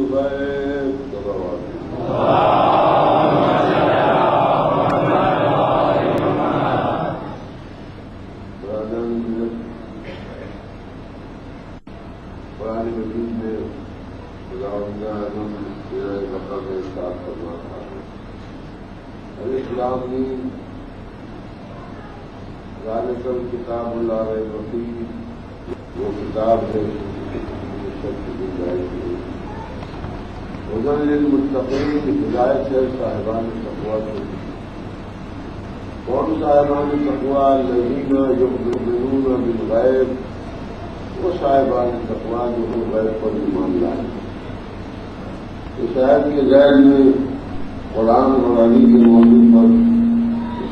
Dubai. آیت میں قرآن اور کے موضوع پر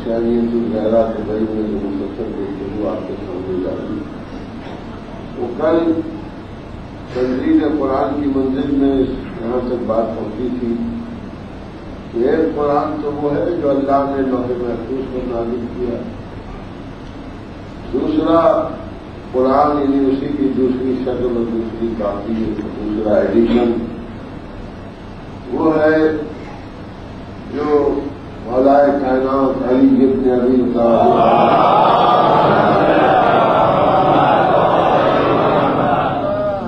شہریت الغیرہ کے بھائی میں جو مسلسل گفتگو آپ کے سامنے جا رہی وہ کل تنظیم قرآن کی منزل میں یہاں تک بات پہنچی تھی کہ ایک قرآن تو وہ ہے جو اللہ نے لوہے محفوظ کو نازل کیا۔ دوسرا قرآن یعنی اسی کی دوسری شکل اور دوسری کافی دوسرا ایڈیشن وہ ہے جو مولائے کائنات علی ابن علی کا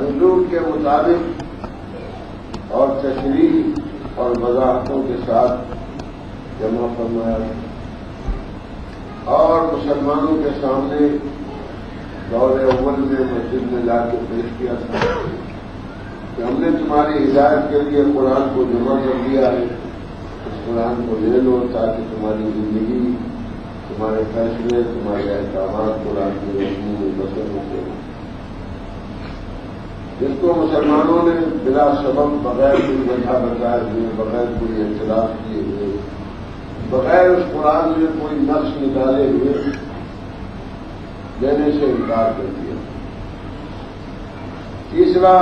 ملوک کے مطابق اور تشریح اور وضاحتوں کے ساتھ جمع فرمایا اور مسلمانوں کے سامنے دور اول میں مسجد میں لا کے پیش کیا تھا کہ ہم نے تمہاری ہدایت کے لیے قرآن کو جمع کر دیا ہے اس قرآن کو لے لو تاکہ تمہاری زندگی تمہارے فیصلے تمہارے احکامات قرآن کی روشنی میں بسر ہوتے ہیں جس کو مسلمانوں نے بلا سبب بغیر کوئی وجہ بتائے ہوئے، بغیر کوئی اختلاف کیے ہوئے، بغیر اس قرآن میں کوئی نقش نکالے ہوئے دینے سے انکار کر دیا۔ تیسرا،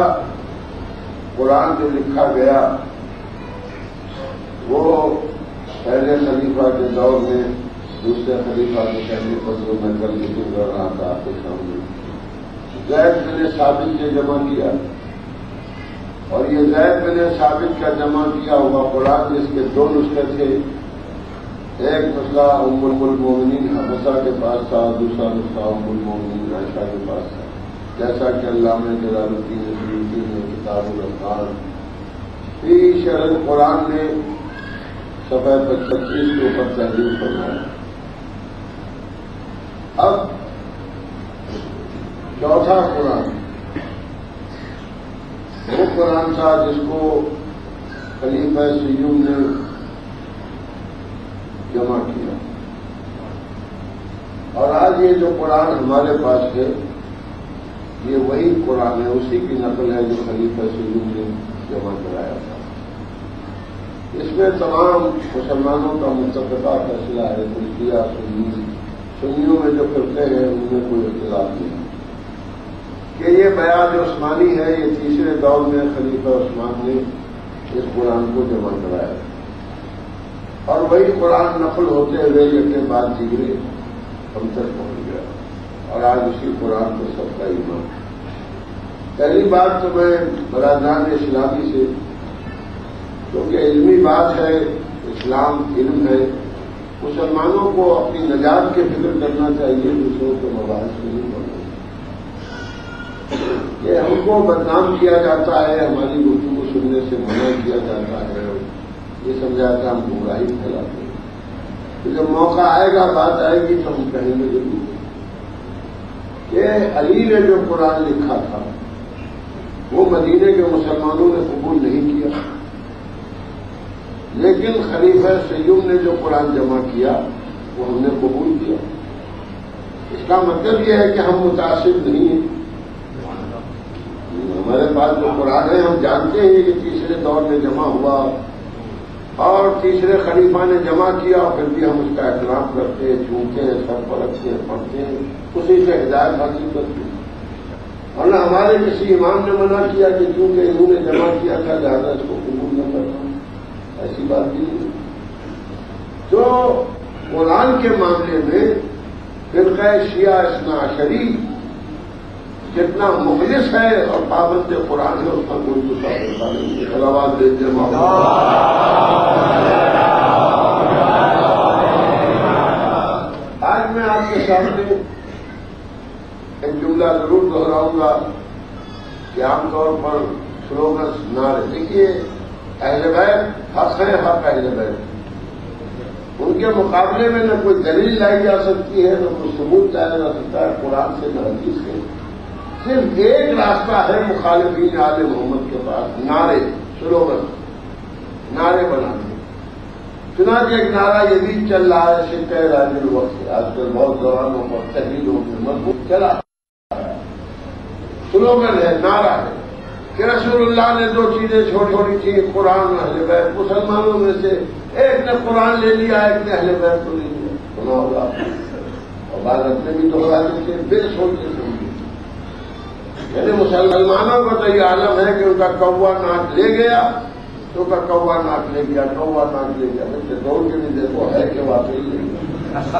قرآن جو لکھا گیا، وہ پہلے خلیفہ کے دور میں دوسرے خلیفہ کے کہنے پر جو میں کل ذکر کر رہا تھا آپ کے سامنے۔ زید بن ثابت نے جمع کیا۔ اور یہ زید بن ثابت کا جمع کیا ہوا قرآن جس کے دو نسخے تھے۔ ایک نسخہ ام المومنین حمسا کے پاس تھا، دوسرا نسخہ ام المومنین عائشہ کے پاس تھا۔ جیسا کہ علامہ جلال الدین سیوتی نے کتاب الرحمان فی شرح قرآن نے سفید پچیس کے اوپر تحریر فرمایا۔ اب چوتھا قرآن۔ وہ قرآن تھا جس کو خلیفہ سیوم نے جمع کیا۔ اور آج یہ جو قرآن ہمارے پاس ہے، یہ وہی قرآن ہے، اسی کی نقل ہے جو خلیفہ سیوم نے جمع کرایا تھا۔ اس میں تمام مسلمانوں کا متفقہ فیصلہ ہے ترکیا سنی سنیوں میں جو فرقے ہیں، ان میں کوئی اختلاف نہیں۔ کہ یہ بیان عثمانی ہے، یہ تیسرے دور میں خلیفہ عثمان نے اس قرآن کو جمع کرایا۔ اور وہی قرآن نقل ہوتے ہوئے یقین بات جگرے ہم تک پہنچ گیا۔ اور آج اسی قرآن کو سب کا ایمان پہلی بات تو میں برادران اسلامی سے، کیونکہ علمی بات ہے، اسلام علم ہے۔ مسلمانوں کو اپنی نجات کی فکر کرنا چاہیے دوسروں کے مباحث میں نہیں بڑھنا کہ ہم کو بدنام کیا جاتا ہے، ہماری گفتگو کو سننے سے منع کیا جاتا ہے۔ یہ سمجھا کہ ہم گمراہی پھیلاتے ہیں۔ تو جب موقع آئے گا، بات آئے گی تو ہم کہیں گے ضرور۔ کہ علی نے جو قرآن لکھا تھا۔ وہ مدینے کے مسلمانوں نے قبول نہیں کیا۔ لیکن خلیفہ سیوم نے جو قرآن جمع کیا، وہ ہم نے قبول کیا۔ اس کا مطلب یہ ہے کہ ہم متاثر نہیں ہیں۔ ہمارے پاس جو قرآن ہے، ہم جانتے ہیں کہ تیسرے دور میں جمع ہوا اور تیسرے خلیفہ نے جمع کیا اور پھر بھی ہم اس کا احترام کرتے ہیں چونتے ہیں، سر پر رکھتے ہیں، پڑھتے ہیں، اسی سے ہدایت حاصل کرتے ہیں۔ ورنہ ہمارے کسی امام نے منع کیا کہ چونکہ انہوں نے جمع کیا تھا، لہٰذا اس کو قبول نہ کرنا ایسی بات نہیں تو قرآن کے معاملے میں فرقہ شیعہ اسنا شریف جتنا مخلص ہے اور پابند قرآن ہے، اس کا کوئی دوسرا پیسہ نہیں۔ خلاباد دے دے آج میں آپ کے سامنے ایک جملہ ضرور دہراؤں گا کہ عام طور پر سلوگنس نہ دیکھیے اہل بیت حق ہے، حق اہل بیت ان کے مقابلے میں نہ کوئی دلیل لائی جا سکتی ہے، نہ کوئی ثبوت لایا جا سکتا ہے، قرآن سے نہ حدیث سے صرف ایک راستہ ہے مخالفین عال محمد کے پاس، نعرے، سلوگن، نعرے بنانے۔ چنا کہ ایک نعرہ یہ بھی چل رہا ہے شکر راج الوقت آج کل بہت زبانوں پر تحریروں میں مضبوط چلا سلوگن ہے، نعرہ ہے۔ کہ رسول اللہ نے دو چیزیں چھوٹی چھوٹی تھی قرآن اہل بیت۔ مسلمانوں میں سے ایک نے قرآن لے لیا، ایک نے اہل بیت کو لے لیا۔ سنا ہوگا اور بھارت نے بھی تو تھے بے سوچ کے سن یعنی مسلمانوں کا تو یہ عالم ہے کہ ان کا کوا ناک لے گیا، تو ان کا کوا ناک لے گیا، کوا ناک لے گیا۔ بچے دوڑ کے بھی دیکھو ہے کہ واقعی لے گیا۔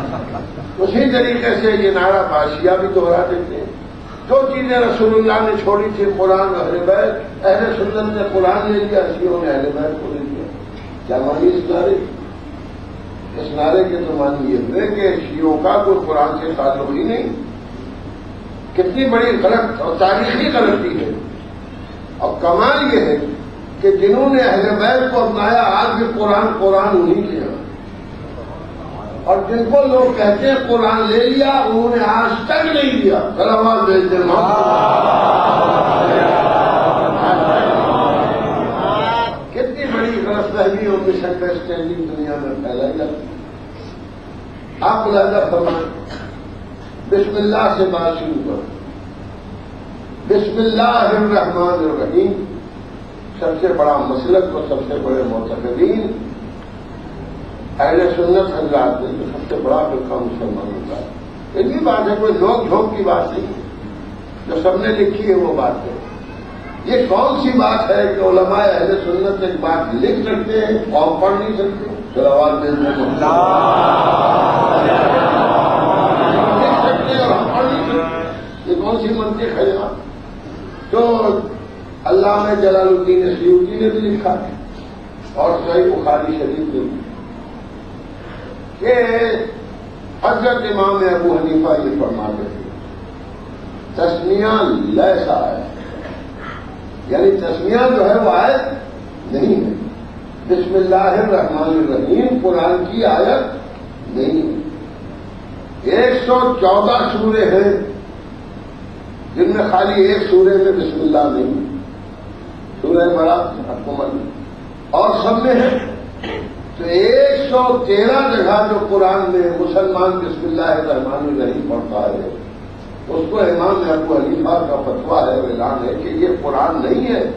اسی طریقے سے یہ نعرہ باشیا بھی دوہرا دیتے ہیں۔ جو چیزیں رسول اللہ نے چھوڑی تھی قرآن اہل بیت، اہل سنت نے قرآن لے لیا شیوں نے اہل بیت کو لے لیا۔ کیا مانی اس نعرے؟ اس نعرے کے تو مانی یہ ہوئے کہ شیوں کا کوئی قرآن سے تعلق ہی نہیں۔ کتنی بڑی غلط اور تاریخی غلطی ہے۔ اور کمال یہ ہے کہ جنہوں نے اہل بیت کو اپنایا، آج بھی قرآن قرآن انہیں ہاں۔ کیا اور جن کو لوگ کہتے ہیں قرآن لے لیا، انہوں نے آج تک نہیں لیا۔ کلامات بھیجتے کتنی بڑی غلط فہمی اور مس انڈرسٹینڈنگ دنیا میں پھیلائی جاتی آپ لہذا فرمائیں، بسم اللہ سے بات شروع کرو۔ بسم اللہ الرحمن الرحیم۔ سب سے بڑا مسلک اور سب سے بڑے معتقدین۔ اہل سنت حضرات میں جو سب سے بڑا فرقہ مسلمان ہوتا ہے۔ یہ بات ہے، کوئی نوک جھوک کی بات نہیں جو سب نے لکھی ہے وہ بات ہے۔ یہ کون سی بات ہے کہ علماء اہل سنت ایک بات لکھ سکتے ہیں اور پڑھ نہیں سکتے؟ چلو آواز دے لکھ سکتے اور ہم پڑھ نہیں سکتے۔ یہ کون سی منطق ہے جو اللہ میں جلال الدین سیوتی نے بھی لکھا ہے اور صحیح بخاری شریف نے بھی۔ کہ حضرت امام ابو حنیفہ یہ فرماتے تھے تسمیاں لیسا ہے۔ یعنی تسمیاں جو ہے وہ آیت نہیں ہے۔ بسم اللہ الرحمن الرحیم، قرآن کی آیت نہیں ہے۔ ایک سو چودہ سورے ہیں۔ جن میں خالی ایک سورے میں بسم اللہ نہیں سورہ بڑا حکومت اور سب میں ہے۔ تو ایک سو تیرہ جگہ جو قرآن میں مسلمان بسم اللہ الرحمن الرحیم پڑھتا ہے، اس کو امام ابو حلیفہ کا فتوا ہے اعلان ہے کہ یہ قرآن نہیں ہے۔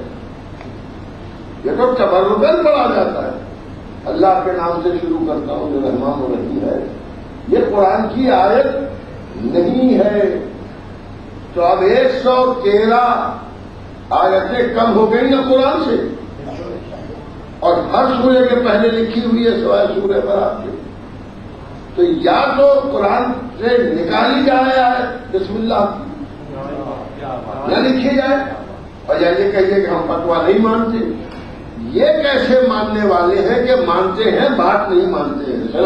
یہ تو تبربل پڑھا جاتا ہے۔ اللہ کے نام سے شروع کرتا ہوں، جو رحمان الرحیم ہے۔ یہ قرآن کی آیت نہیں ہے۔ تو اب ایک سو تیرہ آیتیں کم ہو گئی نا قرآن سے؟ اور ہر سورے کے پہلے لکھی ہوئی ہے سوائے سورے پر آپ کے تو یا تو قرآن سے نکالی جائے ہے، بسم اللہ۔ یا لکھی جائے۔ اور یا یہ کہیے کہ ہم فتوا نہیں مانتے۔ یہ کیسے ماننے والے ہیں کہ مانتے ہیں، بات نہیں مانتے ہیں؟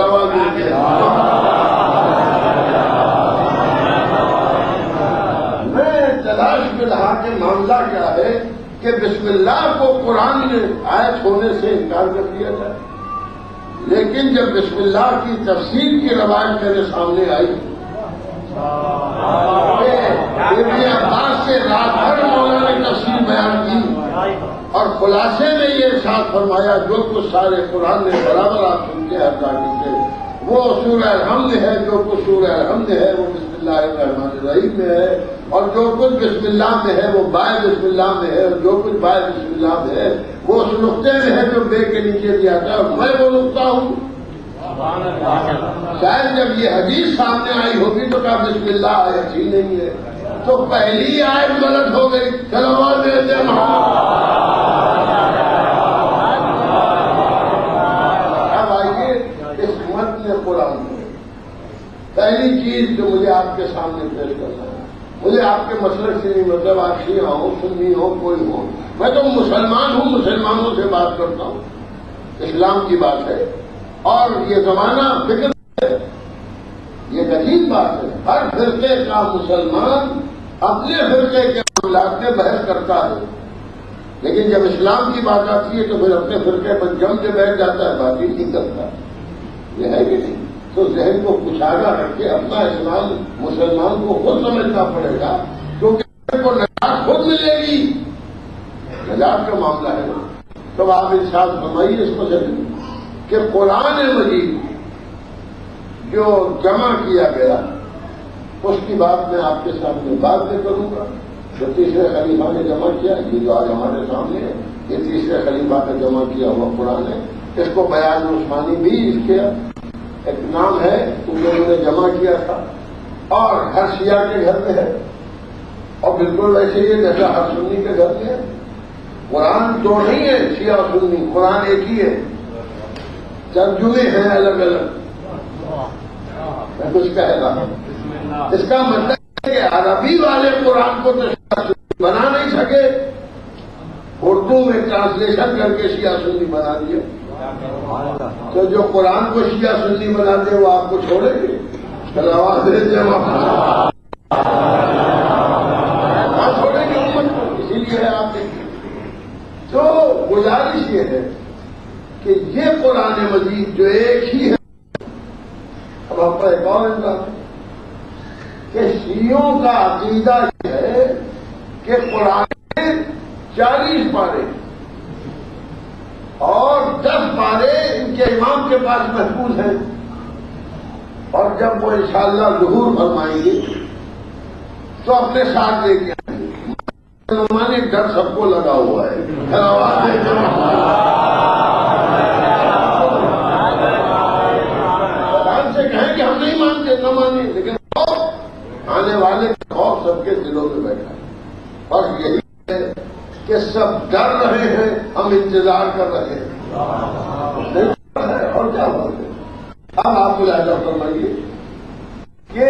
میں تلاش میں رہا کہ معاملہ کیا ہے۔ کہ بسم اللہ کو قرآن میں آیت ہونے سے انکار کر دیا جائے۔ لیکن جب بسم اللہ کی تفصیل کی روایت میرے سامنے آئی عباس سے رات بھر مولانا نے تفصیل بیان کی اور خلاصے میں یہ ساتھ فرمایا، جو کچھ سارے قرآن نے برابر آپ سنتے ہیں۔ سے وہ سورہ الحمد ہے، جو کچھ سورہ الحمد ہے، وہ بسم اللہ الرحمن الرحیم میں ہے، اور جو کچھ بسم اللہ میں ہے، وہ بائے بسم اللہ میں ہے، اور جو کچھ بائے بسم اللہ میں ہے، وہ اس نقطے میں ہے جو بے کے نیچے دیا تھا میں وہ نقطہ ہوں۔ شاید جب یہ حدیث سامنے آئی ہوگی تو کہا بسم اللہ، آئے ہی نہیں ہے۔ تو پہلی آئے غلط ہو گئی۔ چلو اب آئیے اس مت میں قرآن پہلی چیز جو مجھے آپ کے سامنے پیش کرنا ہے، مجھے آپ کے مسئلے سے نہیں مطلب آپ شیعہ ہو، سنی ہو، کوئی ہو۔ میں تو مسلمان ہوں، مسلمانوں سے بات کرتا ہوں۔ اسلام کی بات ہے۔ اور یہ زمانہ فکر ہے۔ یہ عجیب بات ہے۔ ہر فرقے کا مسلمان اپنے فرقے کے معاملات میں بحث کرتا ہے۔ لیکن جب اسلام کی بات آتی ہے تو پھر اپنے فرقے پر جم کے بیٹھ جاتا ہے، بات نہیں کرتا۔ یہ ہے کہ نہیں؟ تو ذہن کو کچھ رکھ کے اپنا اسلام مسلمان کو خود سمجھنا پڑے گا، کیونکہ کو نجات خود ملے گی۔ نجات کا معاملہ ہے نا۔ تو آپ انسان فرمائیے اس کو چلے کہ قرآن مجید جو جمع کیا گیا، اس کی بات میں آپ کے سامنے بات میں کروں گا۔ جو تیسرے خلیفہ نے جمع کیا، یہ جو آج ہمارے سامنے ہے۔ یہ تیسرے خلیفہ نے جمع کیا ہوا قرآن ہے۔ اس کو بیان عثمانی بھی اس ایک نام ہے انہوں نے جمع کیا تھا۔ اور ہر شیعہ کے گھر میں ہے۔ اور بالکل ویسے ہی جیسا ہر سنی کے گھر میں ہے۔ قرآن تو نہیں ہے شیعہ سنی، قرآن ایک ہی ہے۔ ترجمے ہیں الگ الگ۔ میں کچھ کہہ رہا ہوں۔ اس کا مطلب ہے کہ عربی والے قرآن کو تو بنا نہیں سکے۔ اردو میں ٹرانسلیشن کر کے شیعہ سنی بنا دیا۔ تو جو قرآن کو شیعہ سنی بنا دے وہ آپ کو چھوڑیں گے؟ آواز دے دیں چھوڑیں گے امت کو، اسی لیے آپ تو گزارش یہ ہے کہ یہ قرآن مجید جو ایک ہی ہے، اب آپ کا ایک اور انداز کہ شیوں کا عقیدہ یہ ہے کہ قرآن چالیس پارے اور دس پارے ان کے امام کے پاس محفوظ ہیں۔ اور جب وہ انشاءاللہ ظہور فرمائیں گے، تو اپنے ساتھ لے کے آئیں گے۔ ڈر سب کو لگا ہوا ہے۔ کہیں کہ ہم نہیں مانتے، نہ مانے لیکن آنے والے خوف سب کے دلوں میں بیٹھا ہے۔ اور یہی ہے کہ سب ڈر رہے ہیں، ہم انتظار کر رہے ہیں۔ اور کیا بات ہے اب آپ کو لہٰذا فرمائیے۔ کہ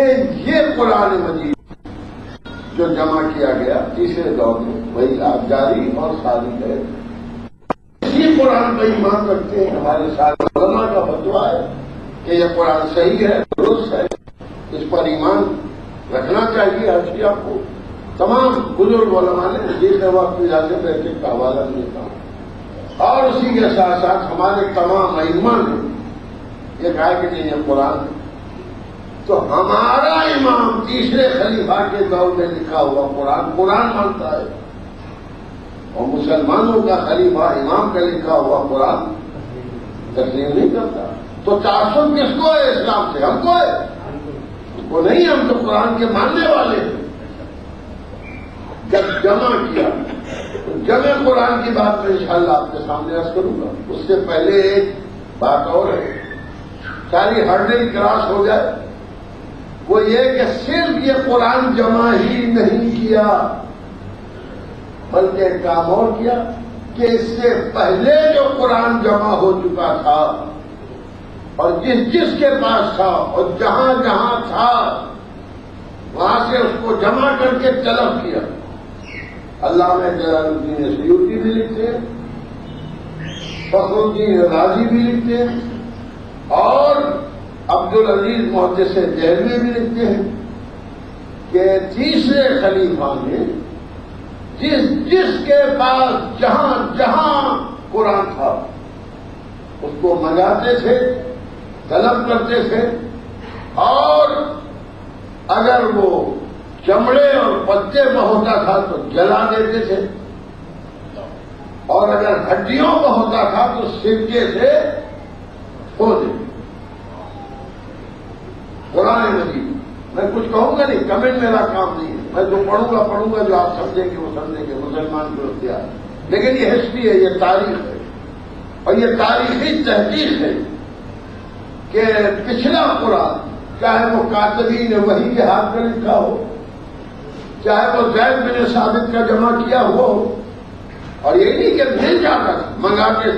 یہ قرآن مجید جو جمع کیا گیا، تیسرے دور میں، وہی آپ جاری اور ساری ہے۔ اسی قرآن پہ ایمان رکھتے ہیں۔ ہمارے سارے علماء کا فتوا ہے کہ یہ قرآن صحیح ہے، درست ہے۔ اس پر ایمان رکھنا چاہیے ہر چیز آپ کو۔ تمام بزرگ علماء نے جس وقت اجازت رہتے کا حوالہ دیتا ہوں اور اسی کے ساتھ ساتھ ہمارے تمام ایمان نے یہ کہا کہ نہیں یہ قرآن تو ہمارا امام تیسرے خلیفہ کے دور میں لکھا ہوا قرآن قرآن مانتا ہے۔ اور مسلمانوں کا خلیفہ امام کا لکھا ہوا قرآن تسلیم نہیں کرتا۔ تو تعصب کس کو ہے اسلام سے؟ ہم کو ہے۔ اس کو نہیں، ہم تو قرآن کے ماننے والے ہیں۔ جب جمع کیا تو جمع قرآن کی بات میں انشاءاللہ آپ کے سامنے عرض کروں گا۔ اس سے پہلے ایک بات اور ہے۔ ساری ہرڈل کراس ہو جائے۔ وہ یہ کہ صرف یہ قرآن جمع ہی نہیں کیا، بلکہ ایک کام اور کیا کہ اس سے پہلے جو قرآن جمع ہو چکا تھا، اور جس جس کے پاس تھا، اور جہاں جہاں تھا، وہاں سے اس کو جمع کر کے طلب کیا۔ اللہ میں جلال الدین سیوتی بھی لکھتے ہیں، فخر الدین راضی بھی لکھتے ہیں، اور عبد العزیز محدث سے جہلوی بھی لکھتے ہیں کہ تیسرے خلیفہ نے جس جس کے پاس جہاں جہاں قرآن تھا، اس کو منگاتے تھے، طلب کرتے تھے، اور اگر وہ چمڑے اور پتے میں ہوتا تھا تو جلا دیتے تھے۔ اور اگر ہڈیوں میں ہوتا تھا تو سرکے سے ہو دیتے قرآن مجید، میں کچھ کہوں گا نہیں، کمنٹ میرا کام نہیں ہے۔ میں جو پڑھوں گا پڑھوں گا، جو آپ سمجھیں گے، وہ سمجھیں گے۔ مسلمان کو اختیار۔ لیکن یہ ہسٹری ہے، یہ تاریخ ہے۔ اور یہ تاریخی تحقیق ہے کہ پچھلا قرآن، چاہے وہ کاتبین وہی کے ہاتھ میں لکھا ہو چاہے وہ زید بن ثابت کا جمع کیا ہو، اور یہ نہیں کہ مل جاتا تھا منگا کے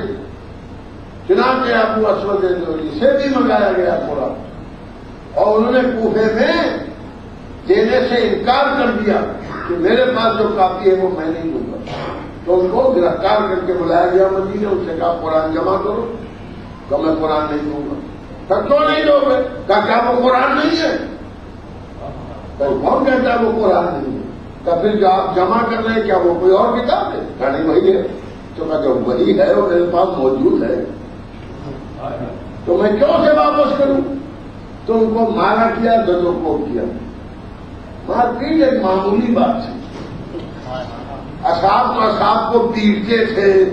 چنانچہ ابو اسود سے بھی منگایا گیا قرآن اور انہوں نے کوفے میں دینے سے انکار کر دیا کہ میرے پاس جو کاپی ہے وہ میں نہیں دوں گا۔ تو ان کو گرفتار کر کے بلایا گیا مدی نے ان سے کہا، قرآن جمع کرو۔ تو میں قرآن نہیں دوں گا۔ کیوں نہیں دو گے؟ کہا، کیا وہ قرآن نہیں ہے؟ کون کہتا ہے وہ قرآن نہیں ہے پھر جو آپ جمع کر رہے ہیں کیا وہ کوئی اور کتاب ہے؟ کہا وہی ہے۔ تو میں جو وہی ہے وہ میرے پاس موجود ہے۔ تو میں کیوں سے واپس کروں؟ تو ان کو مارا کیا گزو کو کیا۔ مار پیٹ ایک معمولی بات ہے اصاب تو اصاب کو پیٹتے تھے۔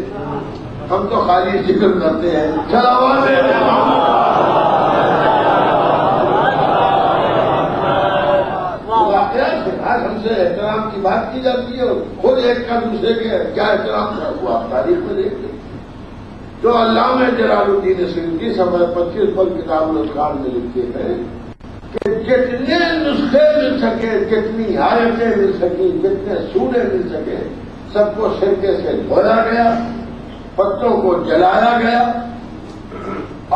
ہم تو خالی ذکر کرتے ہیں۔ چلا ہم سے احترام کی بات کی جاتی ہے خود ایک کا دوسرے کے کیا احترام تھا وہ آپ تاریخ میں دیکھتے جو علامہ جلال الدین سنگھ سمے پچیس پر کتاب الاسکار میں لکھتے ہیں کہ جتنے نسخے مل سکے، جتنی آیتیں مل سکی جتنے سورے مل سکے، سب کو سرکے سے دھویا گیا، پتوں کو جلایا گیا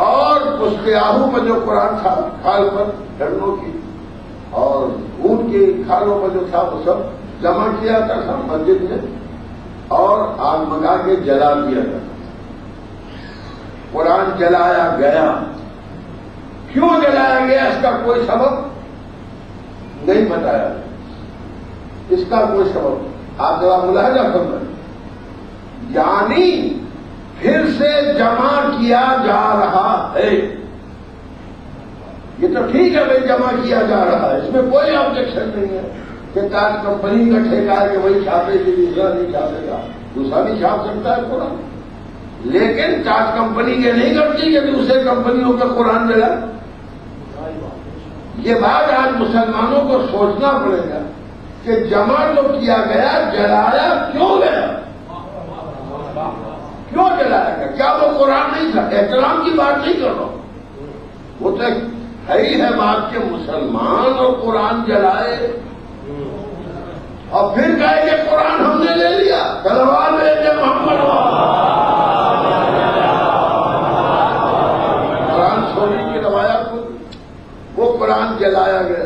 اور اس کے آہو میں جو قرآن تھا کھال پر ڈرنوں کی اور اونٹ کی کھالوں میں جو تھا وہ سب جمع کیا جاتا تھا مسجد میں، اور آگ منگا کے جلا دیا تھا۔ قرآن جلایا گیا۔ کیوں جلایا گیا؟ اس کا کوئی سبب نہیں بتایا۔ اس کا کوئی سبب آپ ذرا ملاحظہ کر رہے یعنی پھر سے جمع کیا جا رہا ہے۔ یہ تو ٹھیک ہے بھائی، جمع کیا جا رہا ہے۔ اس میں کوئی آبجیکشن نہیں ہے کہ تاج کمپنی کا ٹھیکہ ہے کہ وہی چھاپے گی، دوسرا نہیں چھاپے گا۔ دوسرا نہیں چھاپ سکتا ہے قرآن۔ لیکن تاج کمپنی یہ نہیں کرتی کہ دوسرے کمپنیوں کا قرآن ملا یہ بات آج مسلمانوں کو سوچنا پڑے گا کہ جمع جو کیا گیا، جلایا کیوں گیا؟ کیوں جلایا گیا؟ کیا وہ قرآن نہیں تھا؟ احترام کی بات نہیں کر رہا وہ تو ہے ہی ہے بات کہ مسلمان اور قرآن جلائے۔ اور پھر کہے کہ قرآن ہم نے لے لیا، تلوار لے لے محمد۔ قرآن سونے کی روایت وہ قرآن جلایا گیا۔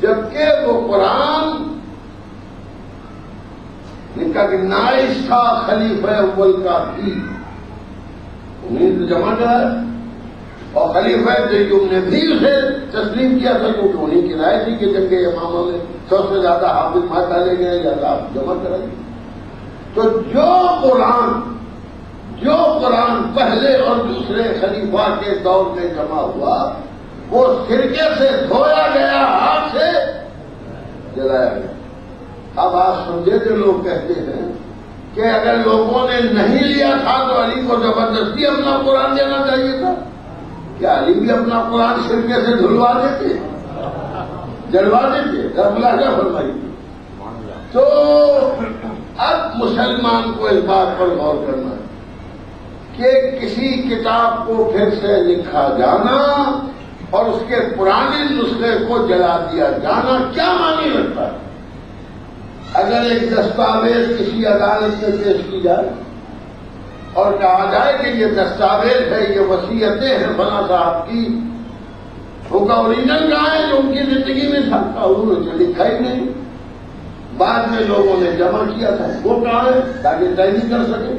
جبکہ وہ قرآن ان کا کہ نائش تھا خلیفہ اول کا بھی۔ انہیں جمع ہے اور خلیفہ جیوم نے بھی اسے تسلیم کیا تھا کیونکہ انہیں کی رائے تھی کہ جنگ امامہ میں سب سے زیادہ حافظ ماتا لے گئے یا آپ جمع کریں تو جو قرآن جو قرآن پہلے اور دوسرے خلیفہ کے دور میں جمع ہوا، وہ سرکے سے دھویا گیا، ہاتھ سے جلایا گیا۔ اب آپ سمجھے جو لوگ کہتے ہیں کہ اگر لوگوں نے نہیں لیا تھا تو علی کو زبردستی اپنا قرآن دینا چاہیے تھا۔ کیا علی بھی اپنا قرآن سرکے سے دھلوا دیتے؟ جلوا دیتے؟ درملا کیا فرمائی؟ تو اب مسلمان کو اس بات پر غور کرنا ہے کہ کسی کتاب کو پھر سے لکھا جانا اور اس کے پرانے نسخے کو جلا دیا جانا کیا معنی رکھتا ہے؟ اگر ایک دستاویز کسی عدالت میں پیش کی جائے اور کہا جائے کہ یہ دستاویز ہے یہ وسیعتیں ہیں فلاں صاحب کی۔ ان کا اوریجنل کہاں ہے جو ان کی زندگی میں تھا انہوں نے لکھا ہی نہیں۔ بعد میں لوگوں نے جمع کیا تھا، وہ کہاں ہے، تاکہ طے نہیں کر سکے۔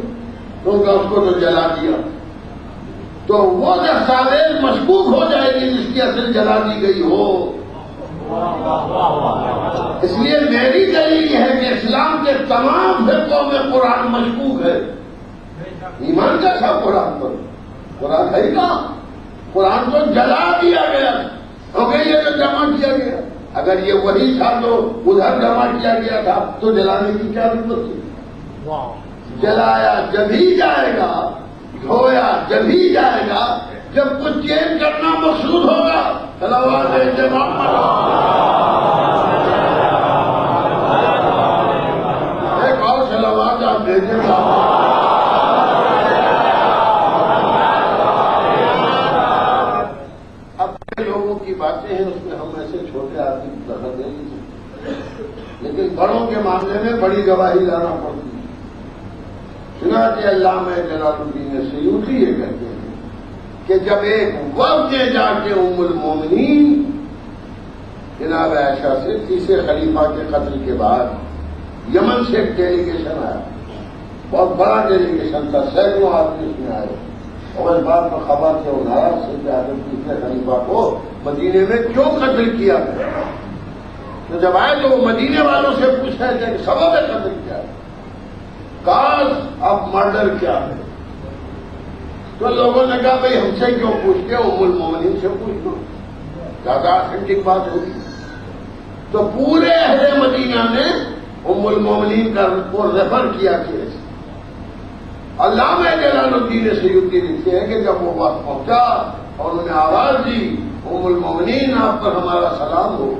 تو ان کا اس کو تو جلا دیا۔ تو وہ دستاویز مشکوک ہو جائے گی جس کی اصل جلا دی گئی ہو۔ اس لیے میری دلیل ہے کہ اسلام کے تمام فرقوں میں قرآن مشکوک ہے۔ ایمان کا تھا قرآن پر۔ قرآن ہے نا قرآن کو جلا دیا گیا۔ کیونکہ یہ جو جمع کیا گیا۔ اگر یہ وہی تھا تو ادھر جمع کیا گیا تھا تو جلانے کی کیا ضرورت تھی؟ جلایا جب ہی جائے گا دھویا جب ہی جائے گا جب کچھ چینج کرنا مقصود ہوگا ایک اور سلامات آپ بھیجیں گا لوگوں کی باتیں ہیں اس میں ہم ایسے چھوٹے آدمی دخل دے نہیں سکتے لیکن بڑوں کے معاملے میں بڑی گواہی لانا پڑتی ہے۔ سنا کہ اللہ میں جلال الدین سیوتی یہ کہتے ہیں کہ جب ایک وقت جا کے ام المومنین، جناب عائشہ سے تیسرے خلیفہ کے قتل کے بعد یمن سے ایک ڈیلیگیشن آیا۔ بہت بڑا ڈیلیگیشن تھا سینکڑوں آدمی اس میں آئے۔ اور اس بات پر خبر سے اٹھایا سے آدمی تیسرے خلیفہ کو مدینے میں کیوں قتل کیا؟ گیا تو جب آئے تو وہ مدینے والوں سے پوچھ رہے تھے کہ سبب قتل کیا؟ ہے کاز آف مرڈر کیا ہے؟ تو لوگوں نے کہا، بھائی ہم سے کیوں پوچھتے ام المومنین سے پوچھ لو زیادہ آتھینٹک بات ہوگی۔ تو پورے اہل مدینہ نے ام المومنین کا کو ریفر کیا کیس اللہ میں جلال الدین سیدی لکھتے ہیں کہ جب وہ وقت پہنچا اور انہوں نے آواز دی، ام المومنین آپ پر ہمارا سلام ہو۔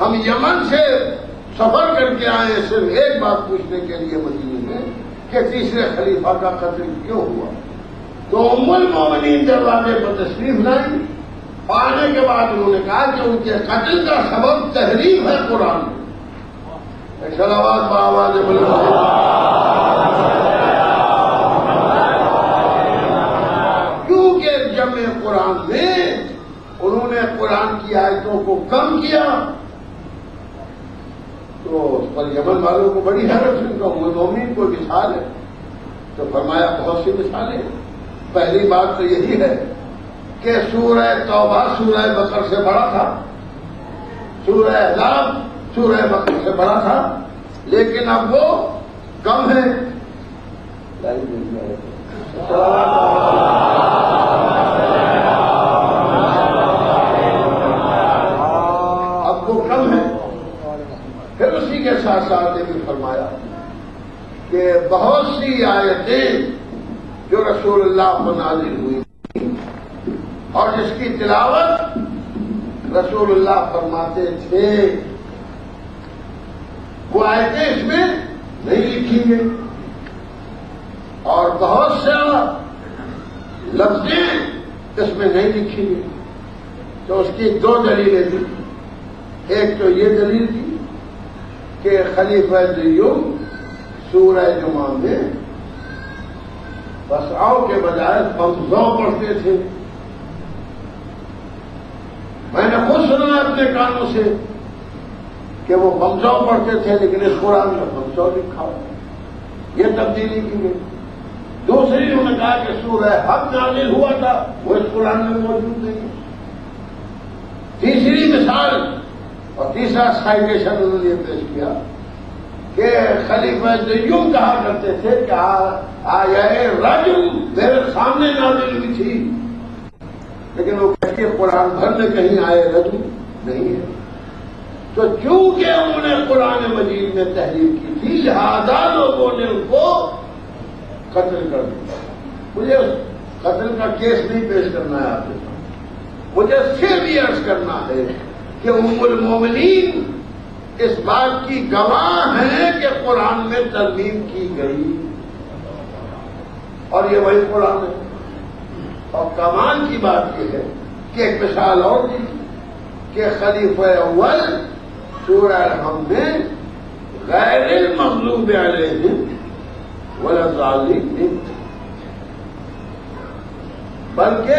ہم یمن سے سفر کر کے آئے صرف ایک بات پوچھنے کے لیے مدینے میں کہ تیسرے خلیفہ کا قتل کیوں ہوا؟ تو ام المومنین دروازے پر تشریف لائی آنے کے بعد انہوں نے کہا کہ ان کے قتل کا سبب تحریر ہے قرآن میں۔ کیونکہ جمع قرآن میں انہوں نے قرآن کی آیتوں کو کم کیا۔ تو پر یمن والوں کو بڑی حیرت ہوئی تو مومین کو مثال ہے؟ تو فرمایا بہت سی مثالیں پہلی بات تو یہی ہے کہ سورہ توبہ سورہ بکر سے بڑا تھا۔ سورہ احزاب سورہ بکر سے بڑا تھا۔ لیکن اب وہ کم ہے اب وہ کم ہے پھر اسی کے ساتھ ساتھ یہ بھی فرمایا کہ بہت سی آیتیں جو رسول اللہ کو نازل ہوئی اور جس کی تلاوت رسول اللہ فرماتے تھے، وہ آیتیں اس میں نہیں لکھی گئی اور بہت سا لفظیں اس میں نہیں لکھی گئی تو اس کی دو دلیلیں تھیں۔ ایک تو یہ دلیل تھی کہ خلیفہ دیوم سورہ جمعہ میں بس آؤ کے بجائے پمزو پڑھتے تھے۔ میں نے خود سنا اپنے کانوں سے کہ وہ پمزو پڑھتے تھے، لیکن اس قرآن میں پمزو لکھا یہ تبدیلی کی گئی دوسری انہوں نے کہا کہ سورہ حق نازل ہوا تھا، وہ اس قرآن میں موجود نہیں تیسری مثال اور تیسرا سائٹیشن انہوں نے پیش کیا کہ خلیفہ یوں کہا کرتے تھے کہ آیا رجم میرے سامنے نازل ہوئی تھی۔ لیکن وہ کہتے قرآن بھر میں کہیں آئے رجم نہیں ہے۔ تو چونکہ انہوں نے قرآن مجید میں تحریر کی تھی، لہذا لوگوں نے ان کو قتل کر دیا۔ مجھے قتل کا کیس نہیں پیش کرنا ہے آپ کے مجھے صرف یہ عرض کرنا ہے کہ ام المومنین اس بات کی گواہ ہے کہ قرآن میں ترمیم کی گئی۔ اور یہ وہی قرآن ہے۔ اور کمان کی بات یہ ہے کہ ایک مثال اور دی، کہ خلیفہ اول سورہ ہم میں غیر المغلوب علیہم ولا ظالم بلکہ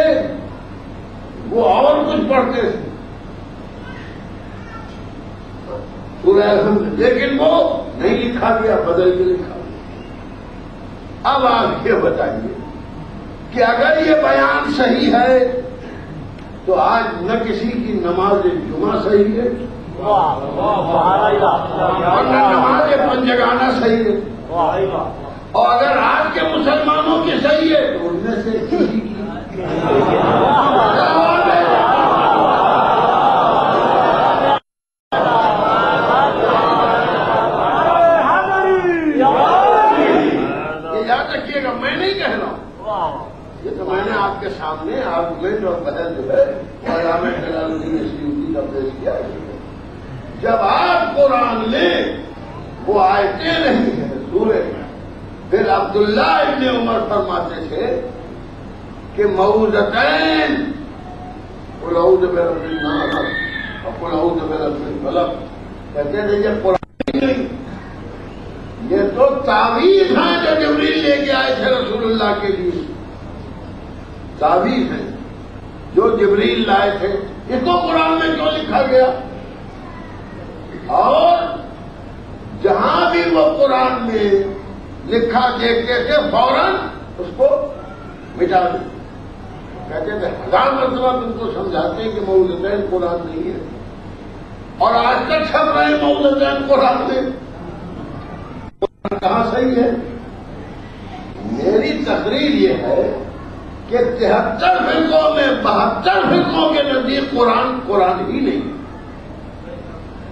وہ اور کچھ پڑھتے تھے سورہ الحمد لیکن وہ نہیں لکھا گیا، بدل کے لکھا گیا۔ اب آپ یہ بتائیے کہ اگر یہ بیان صحیح ہے تو آج نہ کسی کی نماز جمعہ صحیح ہے اور نہ نماز پنجگانا صحیح ہے۔ اور اگر آج کے مسلمانوں کی صحیح ہے تو ان میں سے کسی کی یاد رکھیے گا میں نہیں کہہ رہا ہوں یہ تو میں نے آپ کے سامنے آرگومنٹ اور بدل جو ہے علامہ جلال الدین سیوتی کا پیش کیا جب آپ قرآن میں وہ آیتیں نہیں ہیں سورے میں۔ پھر عبداللہ ابن عمر فرماتے تھے کہ مئوزتین قلعود برب النار اور قلعود برب الفلق کہتے تھے یہ قرآن نہیں۔ یہ تو تعویذ ہیں جو جبریل لے کے آئے تھے رسول اللہ کے لیے۔ تعویذ ہیں جو جبریل لائے تھے اس کو قرآن میں کیوں لکھا گیا۔ اور جہاں بھی وہ قرآن میں لکھا دیکھتے تھے، فوراً اس کو مٹا دیں کہتے تھے، ہزار مرتبہ تم کو سمجھاتے ہیں کہ مولدین قرآن نہیں ہے۔ اور آج تک چھپ رہے مولدین قرآن میں۔ کہاں صحیح ہے؟ میری تقریر یہ ہے کہ تہتر فرقوں میں بہتر فرقوں کے نزدیک قرآن قرآن ہی نہیں۔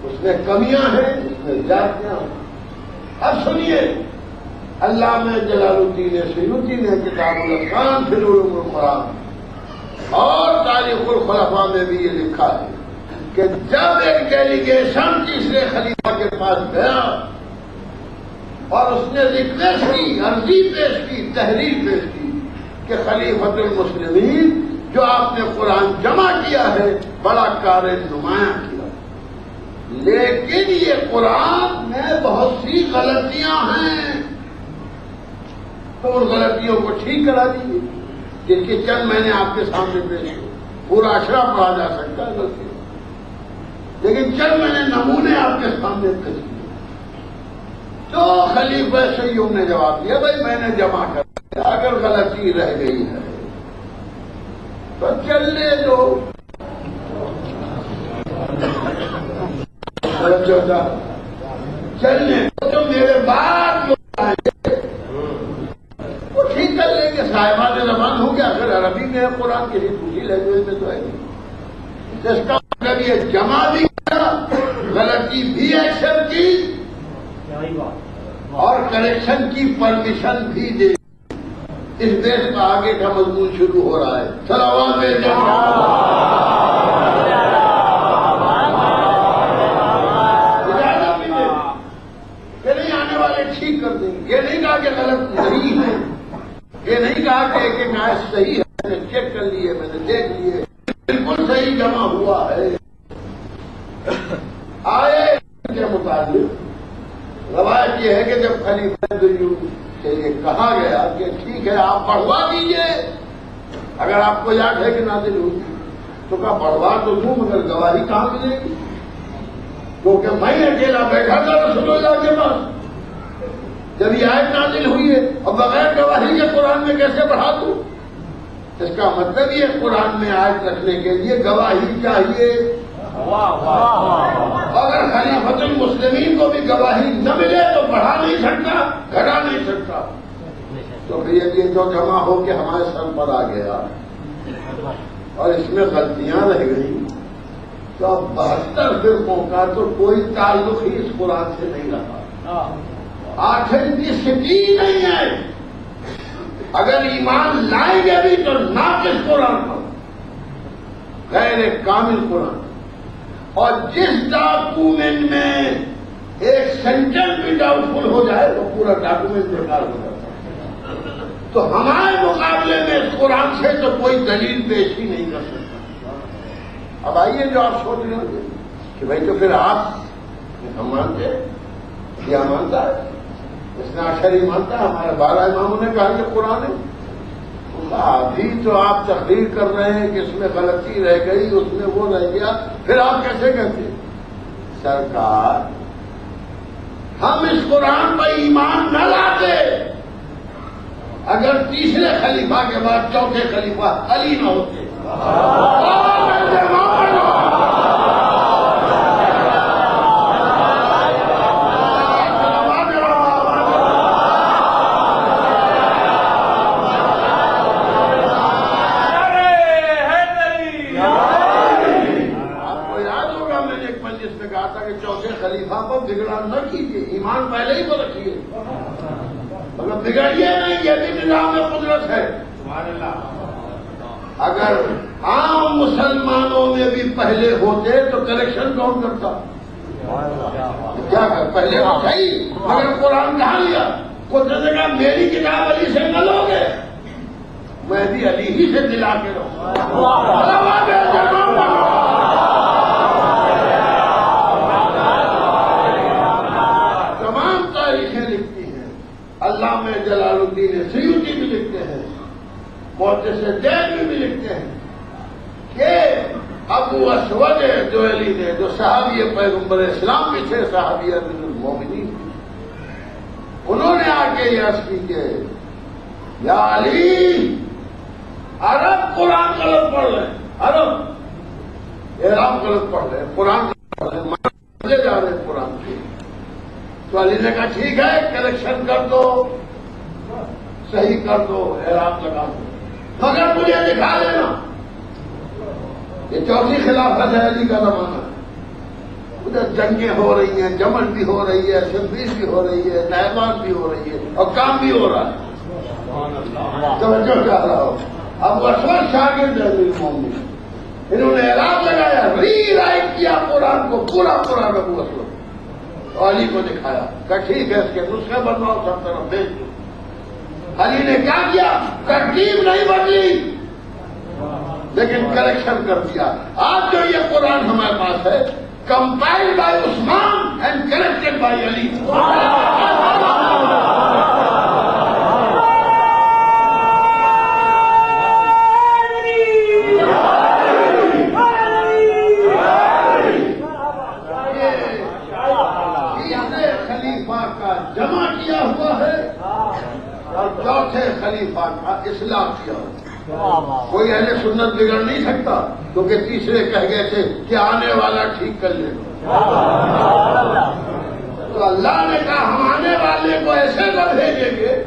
اس میں کمیاں ہیں، اس میں جاتیاں ہیں۔ اب سنیے اللہ میں جلال الدین سیوتی نے کتاب الخان فلول القرآن اور تاریخ الخلفاء میں بھی یہ لکھا ہے کہ جب ایک ڈیلیگیشن تیسرے خلیفہ کے پاس گیا اور اس نے ریکویسٹ کی، عرضی پیش کی، تحریر پیش کی کہ خلیفت المسلمین جو آپ نے قرآن جمع کیا ہے، بڑا کار نمایاں کیا۔ لیکن یہ قرآن میں بہت سی غلطیاں ہیں۔ تو ان غلطیوں کو ٹھیک کرا دیجیے جن کی چند میں نے آپ کے سامنے پیش کی پورا اشرا پڑھا جا سکتا ہے غلطی۔ لیکن چند میں نے نمونے آپ کے سامنے پیش کیے۔ تو خلیفہ سیوم نے جواب دیا، بھائی میں نے جمع کر اگر غلطی رہ گئی ہے، تو چلنے دو۔ چلنے تو میرے بعد وہ ٹھیک کر لیں گے۔ صاحبان زبان ہو گیا۔ اگر عربی میں ہے، قرآن کسی دوسری لینگویج میں تو ہے۔ نہیں جس کا مطلب یہ جمع بھی کیا، غلطی بھی ایکسپٹ کی، اور کریکشن کی پرمیشن بھی دے۔ اس دیش کا آگے کا مضمون شروع ہو رہا ہے۔ سلام اجازت نہیں آنے والے ٹھیک کر دیں۔ یہ نہیں کہا کہ غلط نہیں ہے۔ یہ نہیں کہا کہ ایک ایک آئے صحیح ہے۔ میں نے چیک کر لیے میں نے دیکھ لیے بالکل صحیح جمع ہوا ہے۔ آئے کے مطابق روایت یہ ہے کہ جب خلیفہ سے یہ کہا گیا کہ ٹھیک ہے، آپ بڑھوا دیجیے۔ اگر آپ کو یاد ہے کہ نازل ہوگی تو کہا بڑھوا تو دوں، مگر گواہی کہاں ملے گی؟ کیونکہ میں اکیلا بیٹھا تھا رسول اللہ کے پاس۔ جب یہ آیت نازل ہوئی ہے اور بغیر گواہی کے قرآن میں کیسے بڑھا دوں؟ اس کا مطلب یہ قرآن میں آیت رکھنے کے لیے گواہی چاہیے۔ اگر خلیفت المسلمین کو بھی گواہی نہ ملے تو بڑھا نہیں سکتا، گھٹا نہیں سکتا۔ تو پھر یہ جو جمع ہو کے ہمارے سر پر آ گیا اور اس میں غلطیاں رہ گئی تو اب بہتر فرقوں کا تو کوئی تعلق ہی اس قرآن سے نہیں رہا۔ آخر کی سٹی نہیں ہے۔ اگر ایمان لائیں گے بھی تو ناقص قرآن پر، غیر کامل قرآن اور جس ڈاکومنٹ میں ایک سینٹینس بھی ڈاؤٹ فل ہو جائے تو پورا ڈاکومنٹ بیکار ہو جاتا ہے۔ تو ہمارے مقابلے میں اس قرآن سے تو کوئی دلیل پیش ہی نہیں کر سکتا۔ اب آئیے جو آپ سوچ رہے ہوں گے کہ بھائی تو پھر آپ ہم مانتے کیا مانتا ہے اس نے آخری مانتا ہے، ہمارے بارہ اماموں نے کہا کہ قرآن ہے۔ ابھی تو آپ تقریر کر رہے ہیں کہ اس میں غلطی رہ گئی اس میں وہ رہ گیا پھر آپ کیسے کہتے ہیں؟ سرکار ہم اس قرآن پر ایمان نہ لاتے۔ اگر تیسرے خلیفہ کے بعد چوتھے خلیفہ علی نہ ہوتے آپ کو یاد ہوگا میں نے ایک مجلس میں کہا تھا کہ چوتھے خلیفہ کو بگڑا نہ کیجیے ایمان پہلے ہی کو رکھیے مگر بگڑیے نہیں یہ بھی نظام میں قدرت ہے اگر عام مسلمانوں میں بھی پہلے ہوتے تو کریکشن کون کرتا؟ کیا پہلے صحیح مگر قرآن کہاں لیا؟ قدرت نے کہا، میری کتاب علی سے نہ لوگے میں بھی علی ہی سے دلا کے رہوں۔ تمام تاریخیں لکھتی ہیں۔ اللہ میں جلال الدین سیوتی بھی لکھتے ہیں۔ بہت سے جین بھی لکھتے ہیں۔ کہ ابو اسود جو علی نے جو صحابی پیغمبر اسلام بھی تھے، صحابی امین المومنین۔ انہوں نے آ کے یہ عرض کی کہ یا علی، عرب قرآن غلط پڑھ رہے ہیں عرب احرام غلط پڑھ رہے ہیں قرآن پڑھ رہے ہیں مجھے جا رہے ہیں قرآن کے۔ تو علی نے کہا، ٹھیک ہے کریکشن کر دو۔ صحیح کر دو احرام لگا دو۔ مگر مجھے دکھا دینا۔ یہ چوتھی خلافت ہے علی کا زمانہ ادھر جنگیں ہو رہی ہیں، جمن بھی ہو رہی ہے شبیر بھی ہو رہی ہے نہبان بھی ہو رہی ہے اور کام بھی ہو رہا ہے۔ توجہ چاہ رہا ہو؟ اب وسوٹ شاگرد مومن۔ انہوں نے اعلان لگایا ری رائٹ کیا قرآن کو، پورا قرآن ابو وسوٹ علی کو دکھایا کہ ٹھیک ہے، اس کے نسخے بنواؤ، سب طرف بھیج دو۔ علی نے کیا کیا؟ ترکیب نہیں بدلی لیکن کریکشن کر دیا۔ آج جو یہ قرآن ہمارے پاس ہے compile by Usman and corrected by Ali خلیفہ کا جمع کیا ہوا ہے اور چوتھے خلیفہ کا اصلاح کیا ہوا کوئی اہل سنت بگڑ نہیں سکتا کیونکہ تیسرے کہہ گئے تھے کہ آنے والا ٹھیک کر لے تو اللہ نے کہا، ہم آنے والے کو ایسے نہ بھیجیں گے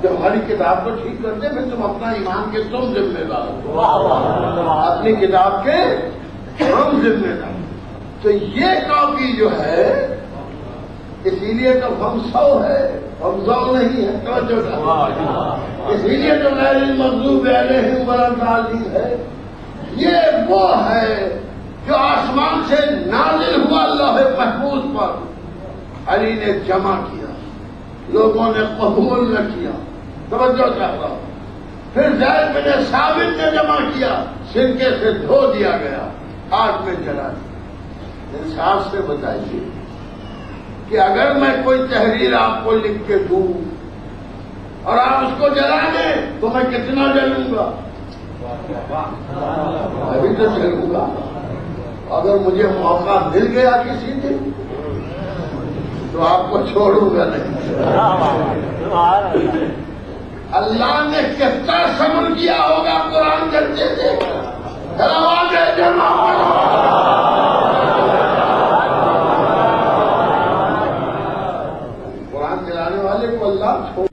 کہ ہماری کتاب کو ٹھیک کر دیں پھر تم اپنا ایمان کے تم ذمہ دار ہو۔ اپنی کتاب کے ہم ذمہ دار۔ تو یہ کاپی جو ہے، اسی لیے تو ہم سو ہے، ہم سو نہیں ہے اسی لیے تو میری مزدور علیہ ہے۔ یہ وہ ہے جو آسمان سے نازل ہوا اللہ محفوظ پر علی نے جمع کیا، لوگوں نے قبول نہ کیا۔ توجہ چاہتا ہوں۔ پھر زید بن ثابت نے جمع کیا سنکے سے دھو دیا گیا، آگ میں جلا دیا۔ انصاف سے بتائیے کہ اگر میں کوئی تحریر آپ کو لکھ کے دوں اور آپ اس کو جلا دیں تو میں کتنا جلوں گا؟ ابھی تو چلوں گا۔ اگر مجھے موقع مل گیا کسی دن، تو آپ کو چھوڑوں گا نہیں۔ اللہ نے کتنا سمن کیا ہوگا قرآن کرتے تھے جمع قرآن چلانے والے کو اللہ چھوڑ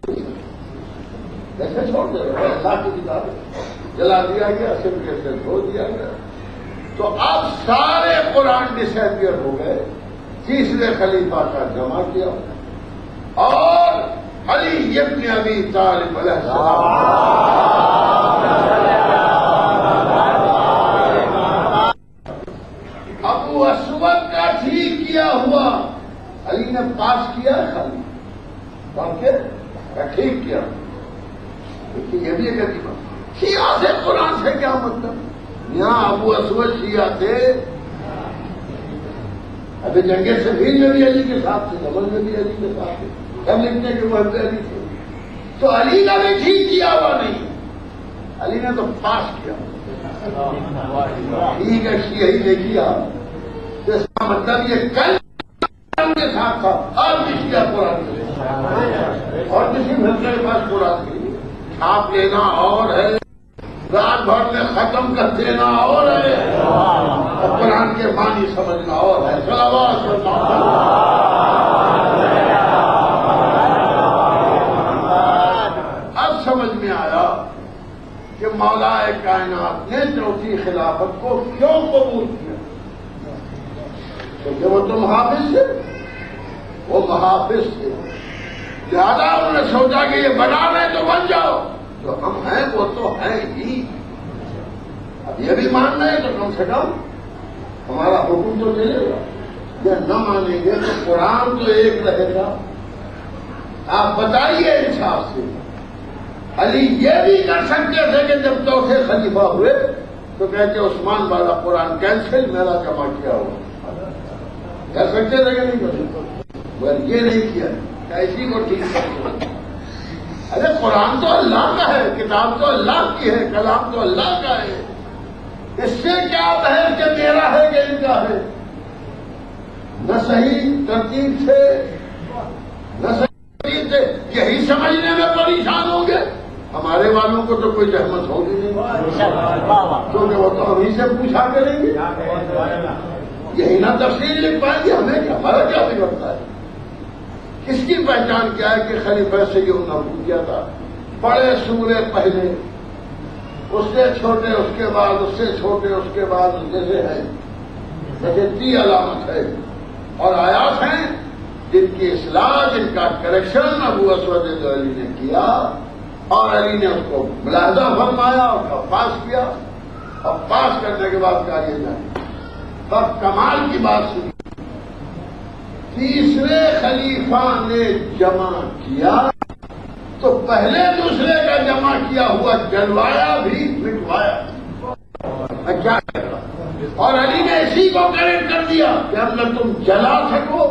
کیسے چھوڑ دے اللہ کی کتاب جلا دیا گیا، صرف کیسے چھوڑ دیا گیا۔ تو اب سارے قرآن ڈسپیئر ہو گئے۔ تیسرے خلیفہ کا جمع کیا۔ اور علی ابن ابی طالب علیہ ابو اسود کا ٹھیک کیا ہوا۔ علی نے پاس کیا خالی۔ اور پھر ٹھیک کیا۔ ہوا یہ بھی ایک عجیب شیعہ سے قرآن سے کیا مطلب؟ یہاں ابو اسود شیعہ تھے۔ ابھی جنگے سے میں بھی علی کے ساتھ تھے جمل میں بھی علی کے ساتھ تھے۔ سب لکھنے کے محبت علی تھے۔ تو علی کا بھی ٹھیک کیا ہوا نہیں؟ علی نے تو پاس کیا۔ ٹھیک ہے یہی نے کیا تو اس کا مطلب یہ کل کے ساتھ تھا اور بھی کیا قرآن اور کسی ملک کے پاس قرآن کی چھاپ لینا اور ہے۔ رات بھر میں ختم کر دینا اور ہے۔ اور قرآن کے معنی سمجھنا اور ہے۔ سلام۔ اب سمجھ میں آیا کہ مولا کائنات نے چوتھی خلافت کو کیوں قبول کیا؟ کیونکہ وہ تو محافظ تھے۔ وہ محافظ تھے۔ لہٰذا انہوں نے سوچا کہ یہ بنا رہے تو بن جاؤ۔ جو ہم ہیں وہ تو ہیں ہی۔ اب یہ بھی مان رہے تو کم سے کم ہمارا حکم تو چلے گا یہ نہ مانیں گے تو قرآن تو ایک رہے گا۔ آپ بتائیے انصاف سے۔ علی یہ بھی کر سکتے تھے کہ جب چوتھے خلیفہ ہوئے تو کہتے عثمان والا قرآن کینسل، میرا جمع کیا ہوا۔ کہہ سکتے تھے کہ نہیں؟ کر سکتے یہ نہیں کیا۔ ایسی کو ٹھیک کر ارے قرآن تو اللہ کا ہے، کتاب تو اللہ کی ہے، کلام تو اللہ کا ہے۔ اس سے کیا بحث کہ میرا ہے کہ ان کا ہے؟ نہ صحیح ترتیب سے، نہ صحیح ترتیب سے، یہی سمجھنے میں پریشان ہوں گے۔ ہمارے والوں کو تو کوئی زحمت ہوگی نہیں۔ کیونکہ وہ تو ہمیں سے پوچھا کریں گے۔ یہی نہ تفصیل لکھ پائیں گے، ہمیں ہمارا کیا بگڑتا ہے؟ کس کی پہچان کیا ہے کہ خلیفہ سے یہ نبو کیا تھا؟ بڑے سورے پہلے۔ اس سے چھوٹے، اس کے بعد، اس سے چھوٹے، اس کے بعد جیسے ہے جیسے تی علامت ہے۔ اور آیات ہیں جن کی اصلاح، جن کا کریکشن ابو اسود علی نے کیا اور علی نے اس کو ملاحظہ فرمایا اس کا پاس کیا۔ اور پاس کرنے کے بعد کہا یہ جائے؟ تب کمال کی بات سنی تیسرے خلیفہ نے جمع کیا تو پہلے دوسرے کا جمع کیا ہوا، جلوایا بھی مٹوایا میں کیا اور علی نے اسی کو کریکٹ کر دیا کہ اب نہ تم جلا سکو۔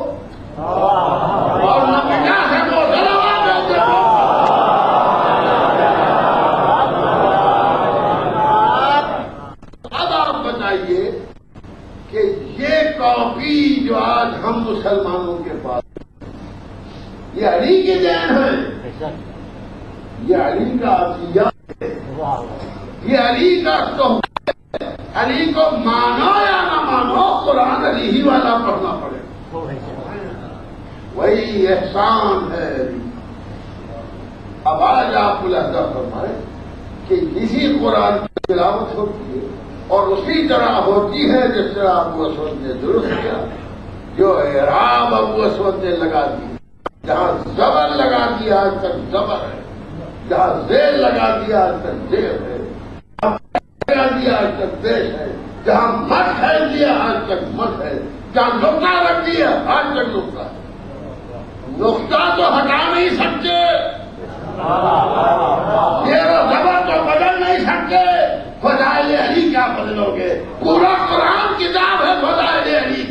اور نہ مٹا سکو جلوا دو اب آپ بتائیے کہ یہ کاپی جو آج ہم مسلمانوں کے پاس یہ علی کی دین ہے یہ علی کا عطیہ ہے۔ یہ علی کا تحفہ ہے۔ علی کو مانو یا نہ مانو قرآن علی ہی والا پڑھنا پڑے۔ وہی احسان ہے۔ علی اب آج آپ ملاحظہ فرمائے کہ اسی قرآن کی تلاوت ہوتی ہے اور اسی طرح ہوتی ہے جس طرح ابو اسود نے درست کیا۔ جو اعراب ابو اسود نے لگا دی۔ جہاں زبر لگا دیا آج تک زبر ہے۔ جہاں زیر لگا دیا آج تک زیر ہے۔ لگا دیا آج تک دیش ہے۔ جہاں مت پھیل دیا آج تک مت ہے۔ جہاں نقطہ رکھ دیا آج تک نقطہ ہے۔ نقطہ تو ہٹا نہیں سکتے۔ یہ زبر تو بدل نہیں سکتے۔ فضائل علی کیا بدلو گے؟ پورا قرآن کتاب ہے فضائل علی۔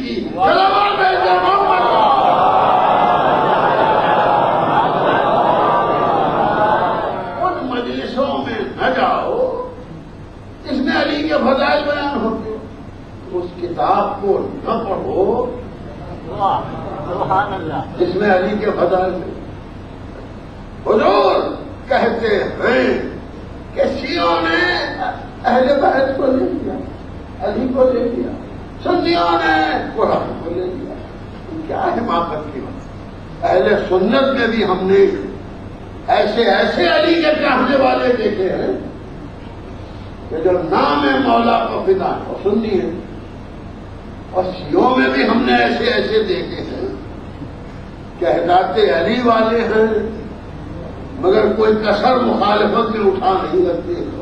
ان مجلسوں میں نہ جاؤ۔ جس میں علی کے فضائل بیان ہوتے اس کتاب کو نہ پڑھو۔ جس میں علی کے فضائل میں حضور کہتے ہیں کہ شیوں نے اہل بحث کو لے لیا علی کو لے لیا۔ سنیوں نے قرآن کو لے لیا۔ کیا ہے ماپت کی بات؟ اہل سنت میں بھی ہم نے ایسے ایسے علی کے چاہنے والے دیکھے ہیں کہ جو نام ہے مولا کو فدا کو سننی ہے۔ اور شیوں میں بھی ہم نے ایسے ایسے دیکھے ہیں۔ کہ حضرات علی والے ہیں، مگر کوئی کثر مخالفت میں اٹھا نہیں لگتی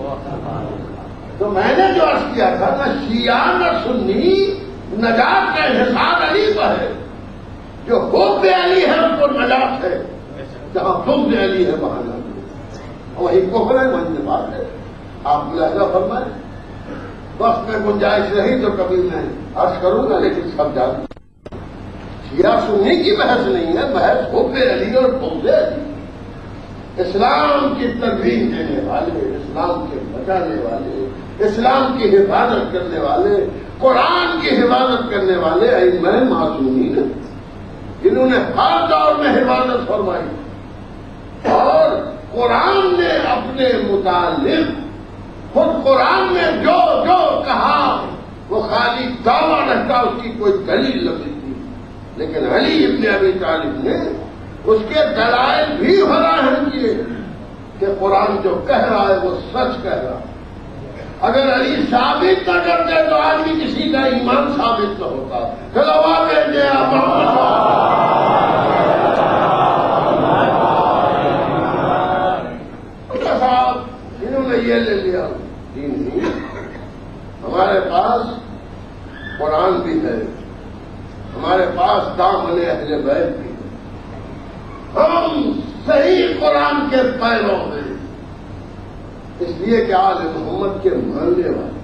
تو میں نے جو عرض کیا تھا نہ شیعہ نہ سنی، نجات کا احساس علی کا ہے۔ جو حب علی ہے، ان کو نجات ہے۔ جہاں حب علی ہے، وہاں جاتے وہی کوہر ہے، وہی بات ہے۔ آپ ملاحظہ فرمائیں۔ وقت میں گنجائش رہی تو کبھی میں عرض کروں گا، لیکن سب جانتے شیعہ سنی کی بحث نہیں ہے، بحث حب علی اور حب علی۔ اسلام کی ترغیب دینے والے، اسلام کے بچانے والے۔ اسلام کی حفاظت کرنے والے، قرآن کی حفاظت کرنے والے میں معصومین ہیں۔ جنہوں نے ہر دور میں حفاظت فرمائی۔ اور قرآن نے اپنے متعلق خود قرآن میں جو جو کہا، وہ خالی دعویٰ رہتا اس کی کوئی دلیل لگی تھی لیکن علی ابن ابی طالب نے اس کے دلائل بھی فراہم کیے کہ قرآن جو کہہ رہا ہے، وہ سچ کہہ رہا ہے۔ اگر علی ثابت نہ کرتے تو آج بھی کسی کا ایمان ثابت نہ ہوتا۔ چلو آپ صاحب، انہوں نے یہ لے لیا۔ ہمارے پاس قرآن بھی ہے۔ ہمارے پاس دامن اہل بیت بھی ہے۔ ہم صحیح قرآن کے پیروں میں اس لیے کہ آل محمد کے ماننے والے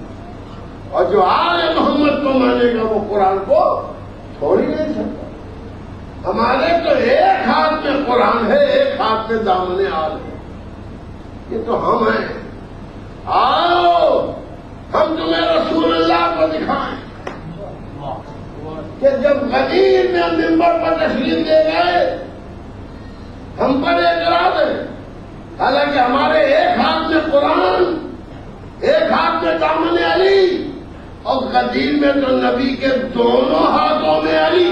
اور جو آل محمد کو مانے گا وہ قرآن کو چھوڑ ہی نہیں سکتا۔ ہمارے تو ایک ہاتھ میں قرآن ہے، ایک ہاتھ میں دامن آل ہے۔ یہ تو ہم ہیں۔ آؤ، ہم تمہیں رسول اللہ کو دکھائیں۔ کہ جب غدیر میں ممبر پر تشریف دے گئے، ہم پر اعتراض ہے۔ حالانکہ ہمارے ایک ہاتھ میں قرآن ایک ہاتھ میں دامن علی اور قدیر میں تو نبی کے دونوں ہاتھوں میں علی۔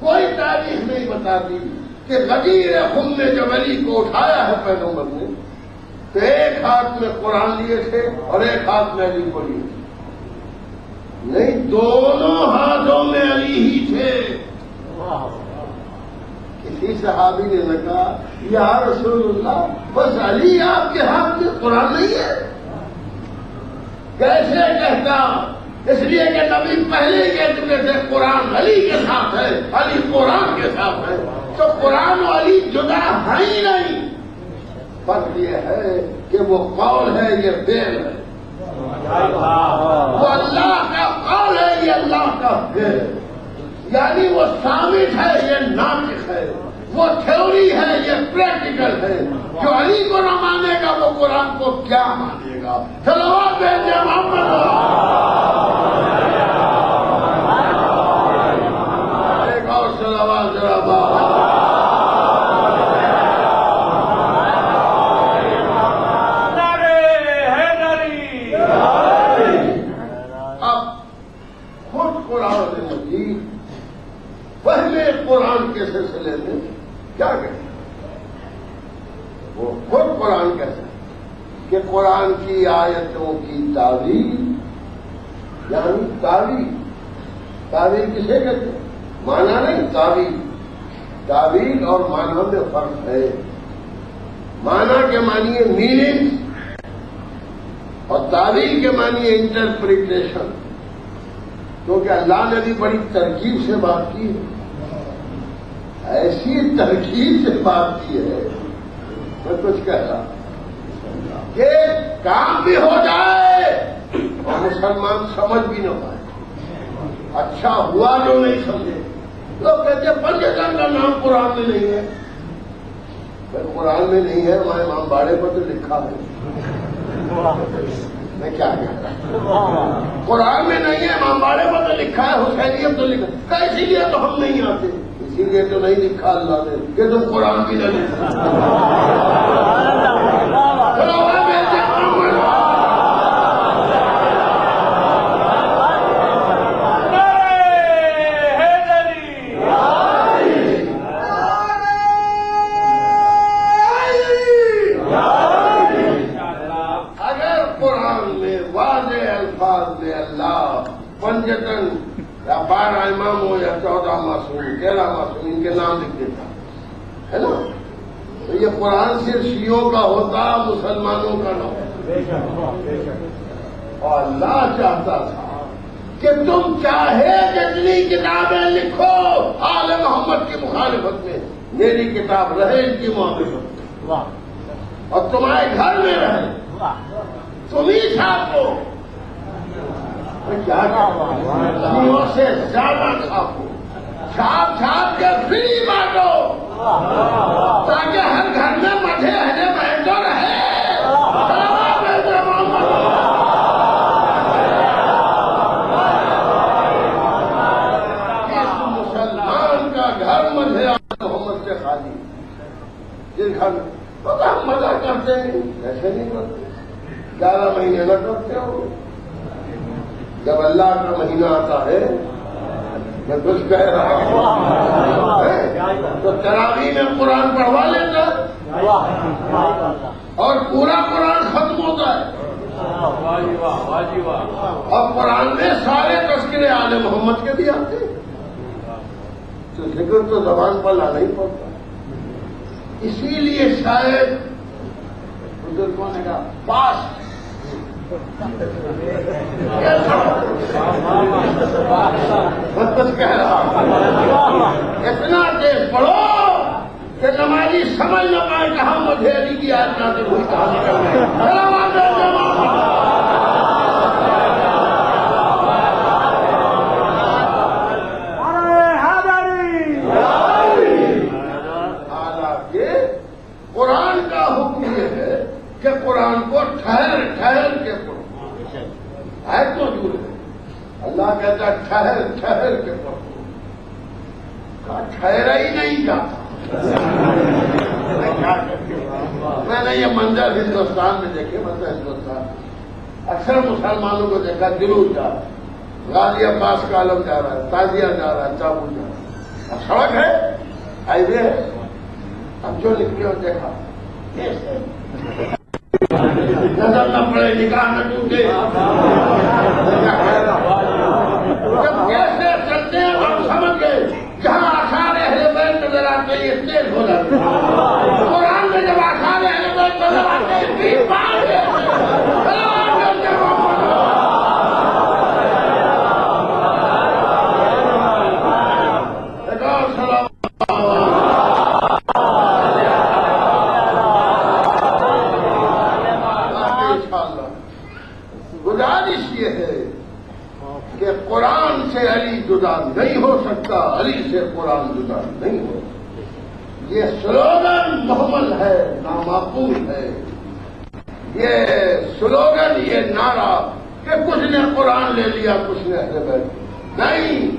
کوئی تاریخ نہیں بتاتی کہ غدیر خم نے جب علی کو اٹھایا ہے پیغمبر نے۔ تو ایک ہاتھ میں قرآن لیے تھے اور ایک ہاتھ میں علی کو لیے تھے۔ نہیں، دونوں ہاتھوں میں علی ہی تھے۔ کسی صحابی نے نہ کہا یا رسول اللہ، بس علی آپ کے ہاتھ میں قرآن نہیں ہے۔ کیسے کہتا؟ اس لیے کہ نبی پہلے ہی کہہ چکے تھے، قرآن علی کے ساتھ ہے، علی قرآن کے ساتھ ہے۔ تو قرآن و علی جدا ہے ہی نہیں۔ فرق یہ ہے کہ وہ قول ہے یہ فیل ہے؟ وہ اللہ کا قول ہے، یہ اللہ کا فیل یعنی وہ سامت ہے، یہ ناطق ہے۔ وہ تھیوری ہے، یہ پریکٹیکل ہے۔ جو علی کو نہ مانے گا، وہ قرآن کو کیا مانے گا؟ چلو بھیجے محمد ایک اور سلوات ذرا بابا اب خود قرآن مجید پہلے قرآن کے سلسلے میں کیا کہتے ہیں وہ خود قرآن کہتے ہیں کہ قرآن کی آیتوں کی تعویل یعنی تعویل۔ تعویل کسے کہتے ہیں مانا نہیں، تعویل۔ تعویل اور مانا میں فرق ہے۔ مانا کے مانیے میننگ اور تعویل کے معنی انٹرپریٹیشن کیونکہ اللہ نے بھی بڑی ترکیب سے بات کی ہے۔ ایسی ترکیب سے بات کی ہے، میں کچھ کہہ رہا کہ کام بھی ہو جائے اور مسلمان سمجھ بھی نہ پائے۔ اچھا ہوا جو نہیں سمجھے۔ لوگ کہتے ہیں پنجتن کا نام قرآن میں نہیں ہے۔ پھر قرآن میں نہیں ہے ہمارے امام باڑے پر تو لکھا ہے۔ میں کیا کہتا ہوں قرآن میں نہیں ہے، امام باڑے پر تو لکھا ہے، حسینیت تو لکھا ہے۔ اسی لیے تو ہم نہیں آتے۔ اسی لیے تو نہیں لکھا اللہ نے کہ تم قرآن بھی نہ لکھا چلو میں بیٹھے محمد اگر قرآن میں واضح الفاظ میں اللہ پنجتن یا بارہ امام ہو چودہ معصوم تیرہ معصوم ان کے نام لکھ دیتا۔ ہے نا؟ تو یہ قرآن صرف شیعوں کا ہوتا مسلمانوں کا نہ ہوتا۔ اور اللہ چاہتا تھا کہ تم چاہے جتنی کتابیں لکھو آل محمد کی مخالفت میں۔ میری کتاب رہے ان کی معافت میں۔ اور تمہارے گھر میں رہے۔ تم ہی چھاپو کیا سے زیادہ چھاپو چھاپ چھاپ کے فری بانٹو۔ تاکہ ہر گھر میں مجھے ہجے بیٹھو رہے۔ مسلمان کا گھر مجھے محمد سے خالی۔ جس گھر میں تو ہم مزہ کرتے ہیں۔ ایسے نہیں کرتے گیارہ مہینے نہ کرتے ہو۔ جب اللہ کا مہینہ آتا ہے میں کچھ کہہ رہا ہوں تو تراوی میں قرآن پڑھوا لیتا اور پورا قرآن ختم ہوتا ہے۔ اور قرآن میں سارے تذکرے آل محمد کے بھی آتے تو ذکر تو زبان پر لانا ہی پڑتا اسی لیے شاید بزرگوں نے کہا پاس کہہ رہا اتنا تیز پڑھو کہ نمازی سمجھ نہ پائے کہ ہم مجھے علی کی آج نازل ہوئی کہانی کر رہے ہیں سلام علیکم ارے حیدری ٹھہر ٹھہر کے پڑھو ہے تو جڑے اللہ کہتا ہے ٹھہر ٹھہر کے پڑھو کہا ٹھہرا ہی نہیں جاتا میں نے یہ منظر ہندوستان میں دیکھے منظر ہندوستان اکثر مسلمانوں کو دیکھا جلوس جا رہا ہے غازی عباس کا عالم جا رہا ہے، تازیہ جا رہا ہے، چابو جا رہا ہے۔ اب سڑک ہے؟ ہائی وے ہے۔ اب جو نکلے اور دیکھا۔ نظر نہ پڑے، نکاح نہ ٹوٹے۔ جب کیسے چلتے ہیں، ہم سمجھ گئے۔ جہاں آسار اہل بیت نظر آتے ہیں، یہ تیز ہو جاتے قرآن میں جب آسار اہل بیت نظر آتے ہیں تین بار ہے گزارش یہ ہے کہ قرآن سے علی جدا نہیں ہو سکتا علی سے قرآن جدا نہیں ہو۔ یہ سلوگن محمل ہے، نامعقول ہے۔ یہ سلوگن، یہ نعرہ کہ کچھ نے قرآن لے لیا، کچھ نے اہل بیت۔ نہیں،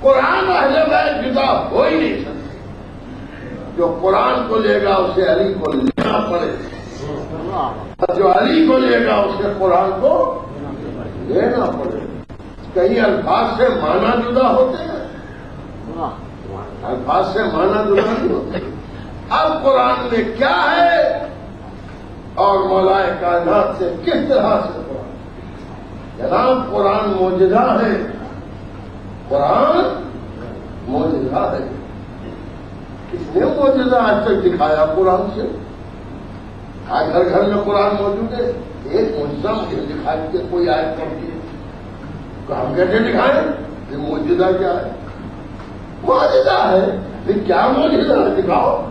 قرآن اہل بیت جدا ہو ہی نہیں سکتے۔ جو قرآن کو لے گا، اسے علی کو لینا پڑے۔ جو علی کو لے گا، اسے قرآن کو لینا پڑے۔ کہیں الفاظ سے مانا جدا ہوتے الفاظ سے مانا جدا نہیں اب قرآن میں کیا ہے اور مولا کائنات سے کس طرح سے قرآن؟ جناب، قرآن موجودہ ہے۔ قرآن موجودہ ہے۔ کس نے موجودہ آج تک دکھایا قرآن سے؟ آج گھر گھر میں قرآن موجود ہے۔ ایک موجودہ مجھے دکھائی کہ کوئی آئے پڑھ کے تو ہم کیسے دکھائیں یہ موجودہ کیا ہے؟ موجودہ ہے۔ پھر کیا موجودہ ہے دکھاؤ؟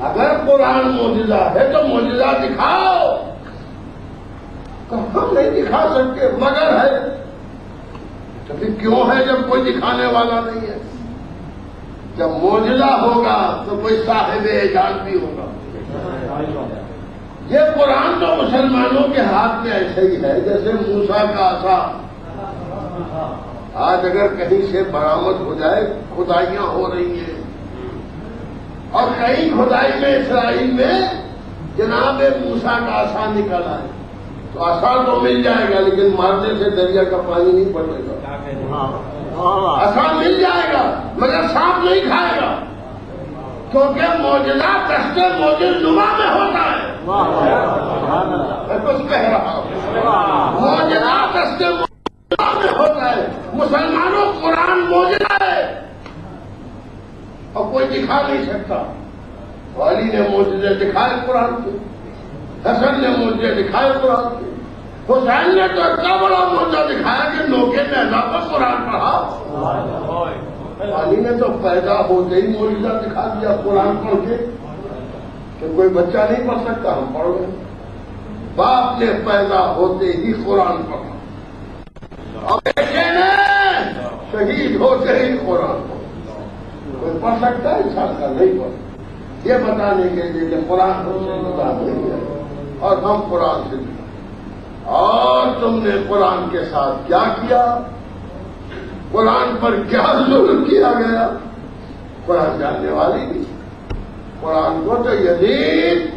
اگر قرآن موجودہ ہے تو موجودہ دکھاؤ۔ تو ہم نہیں دکھا سکتے، مگر ہے۔ تو پھر کیوں ہے جب کوئی دکھانے والا نہیں ہے؟ جب موجودہ ہوگا تو کوئی صاحب اعجاز بھی ہوگا۔ یہ قرآن تو مسلمانوں کے ہاتھ میں ایسے ہی ہے، جیسے موسا کا آسا۔ آج اگر کہیں سے برامد ہو جائے کھدائیاں ہو رہی ہیں اور کئی کھدائی میں اسرائیل میں جناب موسا کا آسان نکل آئے تو آسان تو مل جائے گا لیکن مارنے سے دریا کا پانی نہیں پڑے گا آسان مل جائے گا مگر سانپ نہیں کھائے گا کیونکہ موجودہ دستے موجود نما میں ہوتا ہے میں کچھ کہہ رہا ہوں موجودہ دستے ہوتا ہے مسلمانوں قرآن موجودہ ہے۔ اور کوئی دکھا نہیں سکتا۔ والی نے موجودے دکھائے قرآن کے حسن نے موجودے دکھائے قرآن کے حسین نے تو اتنا بڑا موجودہ دکھایا کہ نوکے نے اللہ پر قرآن پڑھا۔ والی نے تو پیدا ہوتے ہی موجودہ دکھا دیا قرآن پڑھ کے کہ کوئی بچہ نہیں پڑھ سکتا، ہم پڑھ گئے باپ نے پیدا ہوتے ہی قرآن پڑھا۔ شہید ہوتے ہی قرآن کوئی پڑھ سکتا ہے؟ انسان کا نہیں پڑھ۔ یہ بتانے کے لیے کہ قرآن بتا نہیں ہے اور ہم قرآن سے اور تم نے قرآن کے ساتھ کیا کیا؟ قرآن پر کیا ظلم کیا گیا؟ قرآن جاننے والی نہیں قرآن کو تو یزید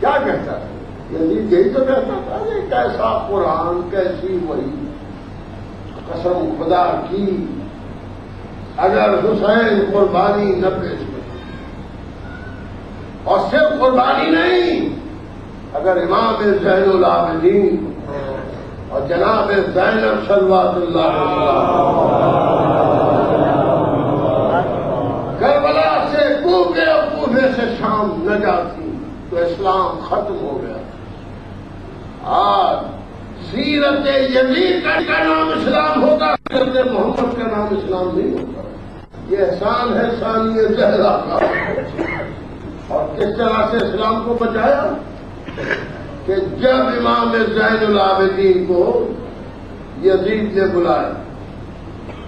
کیا کہتا ہے؟ یزید یہی تو کہتا تھا کہ کیسا قرآن، کیسی وہی قسم خدا کی۔ اگر حسین قربانی نہ پیش کرے اور صرف قربانی نہیں، اگر امام زین العابدین اور جناب زینب صلوات اللہ کربلا سے کوفے اور کوفے سے شام نہ جاتی تو اسلام ختم ہو گیا۔ آج سیرت یزید کا نام اسلام ہوتا سیرت محمد کا نام اسلام نہیں ہوتا۔ یہ احسان ہے ثانی زہرا کا۔ اور کس طرح سے اسلام کو بچایا؟ کہ جب امام زین العابدین کو یزید نے بلایا،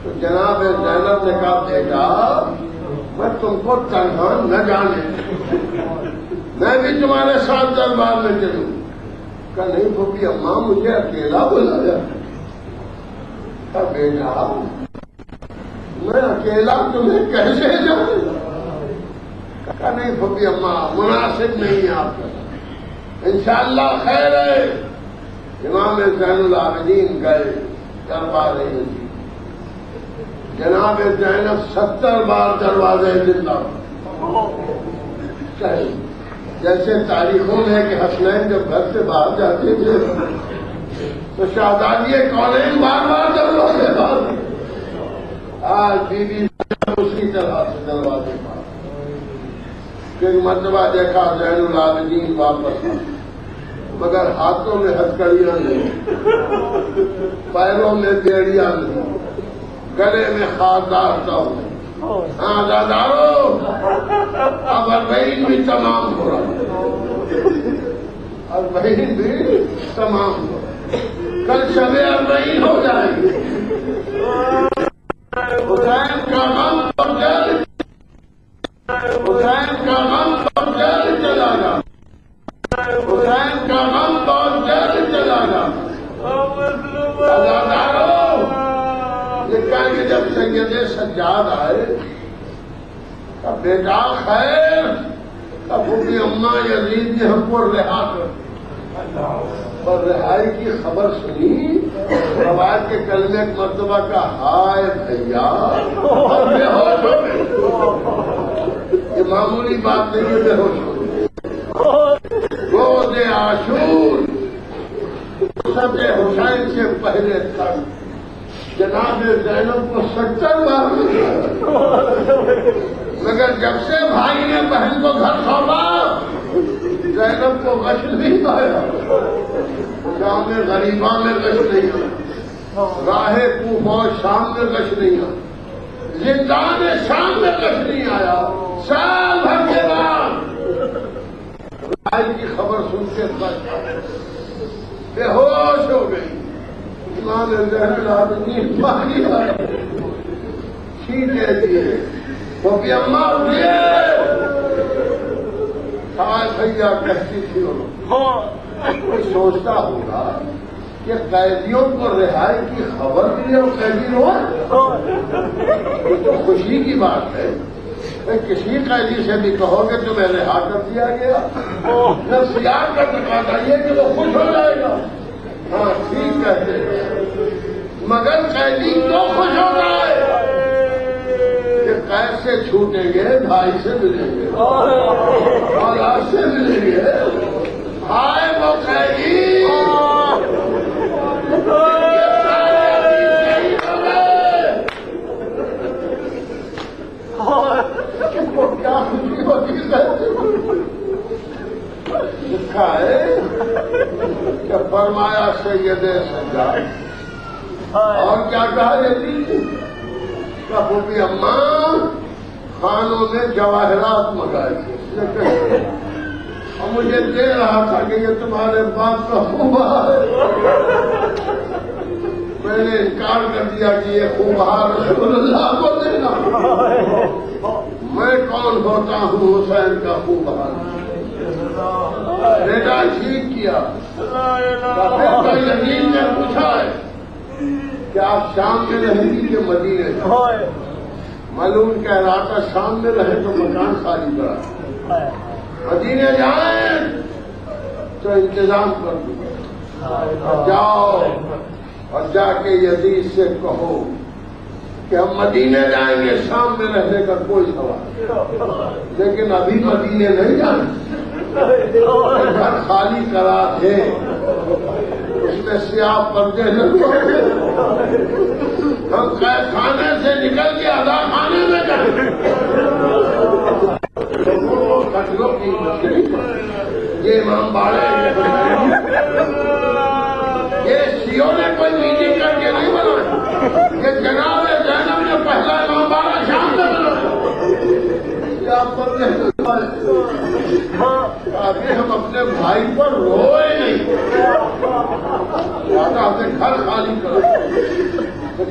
تو جناب زینب نے کہا، بیٹا، میں تم کو تنہا نہ جانے، میں بھی تمہارے ساتھ دربار میں چلوں۔ کہ نہیں پھوپھی، اماں مجھے اکیلا بلایا کہ بیٹا، میں اکیلا تمہیں کیسے جاؤں کہ نہیں پھوپھی، اماں، مناسب نہیں آپ کا انشاءاللہ خیر ہے۔ امام زین العابدین گئے دربار جناب زینب ستر بار دروازے زندہ جیسے تاریخوں میں ہے کہ حسنین جب گھر سے باہر جاتے تھے، تو شہزادی کالج بار بار دروازے بار آج بی بی اسی طرح سے دروازے بار پھر مرتبہ دیکھا زین العابدین واپس۔ مگر ہاتھوں میں ہتکڑیاں نہیں پیروں میں بیڑیاں نہیں، گلے میں خاردار نہیں ہاں دادارو، اب اربعین بھی تمام ہو رہا اربعین بھی تمام ہو رہا کل شب اربعین ہو جائے گی۔ حسین کا غم اور جل، حسین کا غم اور جل چلا گا حسین کا غم بہت جلد چلا گا دادارو سید سجاد آئے کا بیٹا، خیر اب بھی اما یزید نے ہم کو رہا کر اور رہائی کی خبر سنی، روایت کے کلمے ایک مرتبہ کا ہائے بھیا اور بے ہوش ہو گئے۔ یہ معمولی بات نہیں ہے، بے ہوش ہو گئے۔ روز آشور سب حسین سے پہلے تک جناب زینب کو ستر بار مگر جب سے بھائی نے بہن کو گھر سونپا، زینب کو غش نہیں پایا۔ شام میں غریباں میں غش نہیں آیا۔ راہ کوفہ شام میں غش نہیں آیا۔ زندان شام میں غش نہیں آیا۔ سال بھر کے بعد۔ کی خبر سن کے بے ہوش ہو گئی۔ امام چھینٹے دیے وہ بھی اماں اٹھیے آج بھیا کہتی تھی کوئی سوچتا ہوگا کہ قیدیوں کو رہائی کی خبر ملی اور قیدی رو۔ یہ تو خوشی کی بات ہے۔ کسی قیدی سے بھی کہو گے تمہیں رہا کر دیا گیا۔ نفسیات کا دکھاتا یہ کہ وہ خوش ہو جائے گا۔ ہاں ٹھیک کہتے مگر قیدی کیوں خوش ہو رہا ہے کہ قید سے چھوٹیں گے بھائی سے ملیں گے۔ اور سے ملیں گے۔ ہائے وہ قیدی۔ کیا خوشی ہوتی لکھا ہے کہ فرمایا سید سجاد اور کیا کہا جاتی کہ بھی اماں خانوں میں جواہرات منگائے تھے۔ اور مجھے دے رہا تھا کہ یہ تمہارے باپ کا خوبار میں نے انکار کر دیا کہ یہ خوبار رسول اللہ کو دینا۔ میں کون ہوتا ہوں حسین کا خوبار بیٹا ٹھیک کیا۔ یقین نے پوچھا ہے کہ آپ شام میں رہیں گی کہ مدینے معلوم کہہ رہا تھا شام میں رہے تو مکان خالی کرا۔ مدینے جائیں تو انتظام کر دوں جاؤ اور جا کے یزید سے کہو کہ ہم مدینے جائیں گے شام میں رہنے کا کوئی سوال لیکن ابھی مدینے نہیں جانے گھر خالی کرا تھے اس میں سیاہ پردے ہم قید خانے سے نکل کے ادا خانے میں جائیں۔ یہ امام باڑے۔ یہ سیو نے کوئی میٹنگ کر کے نہیں بنا کہ جناب زینب نے پہلا امام باڑا شام میں تاکہ ہاں، ہم اپنے بھائی پر روئے نہیں۔ ہم ہمیں گھر خالی کرو۔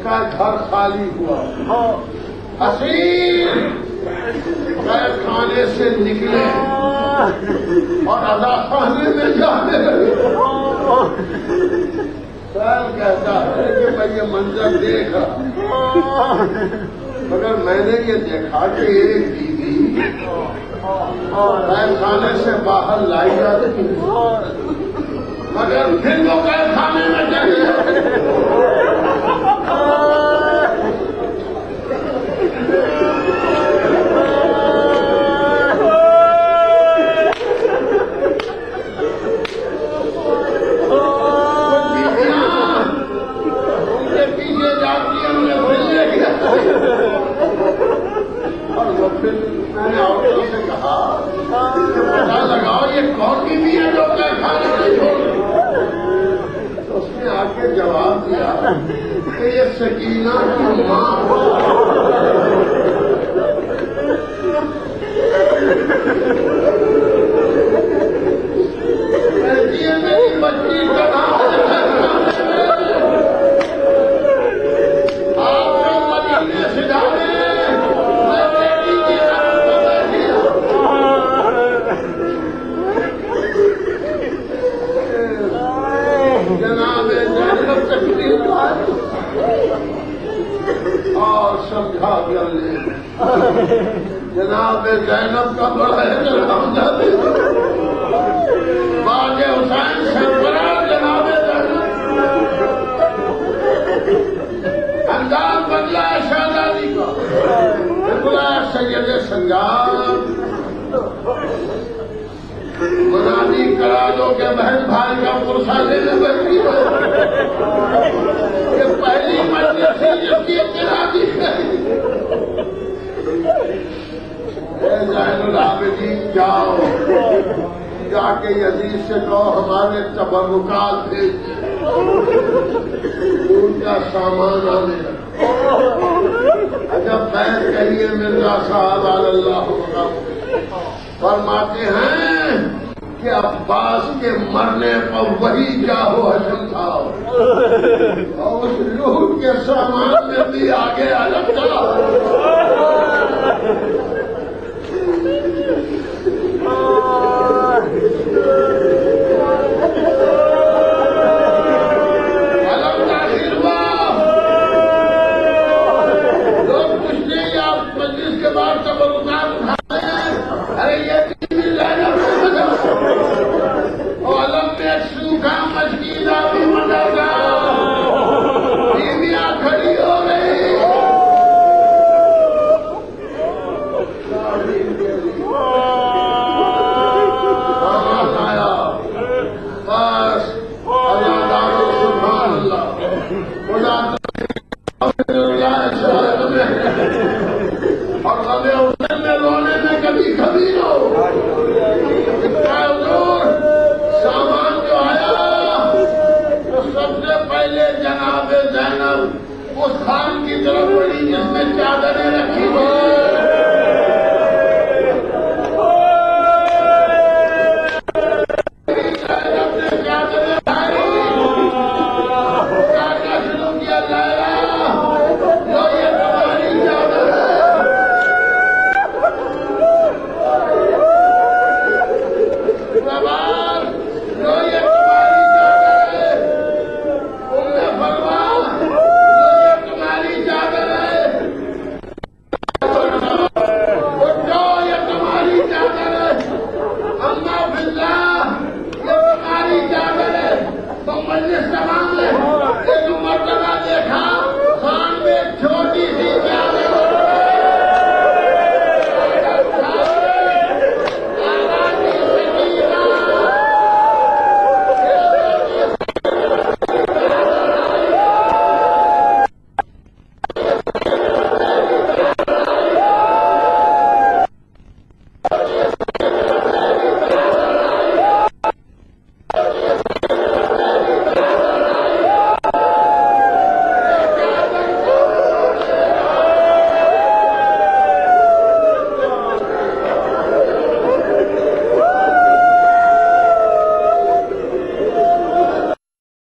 کہا گھر خالی ہوا۔ ہاں۔ حسین غیر کھانے سے نکلے۔ اور ادا پہنے میں جانے۔ لگے خیر کہتا ہے کہ میں یہ منظر دیکھ مگر میں نے یہ دیکھا کہ ایک بیوی غیر خانے سے باہر لائی جاتی مگر پھر وہ غیر خانے میں چلی جاتی کہ یہ سکینہ کی ماں ہو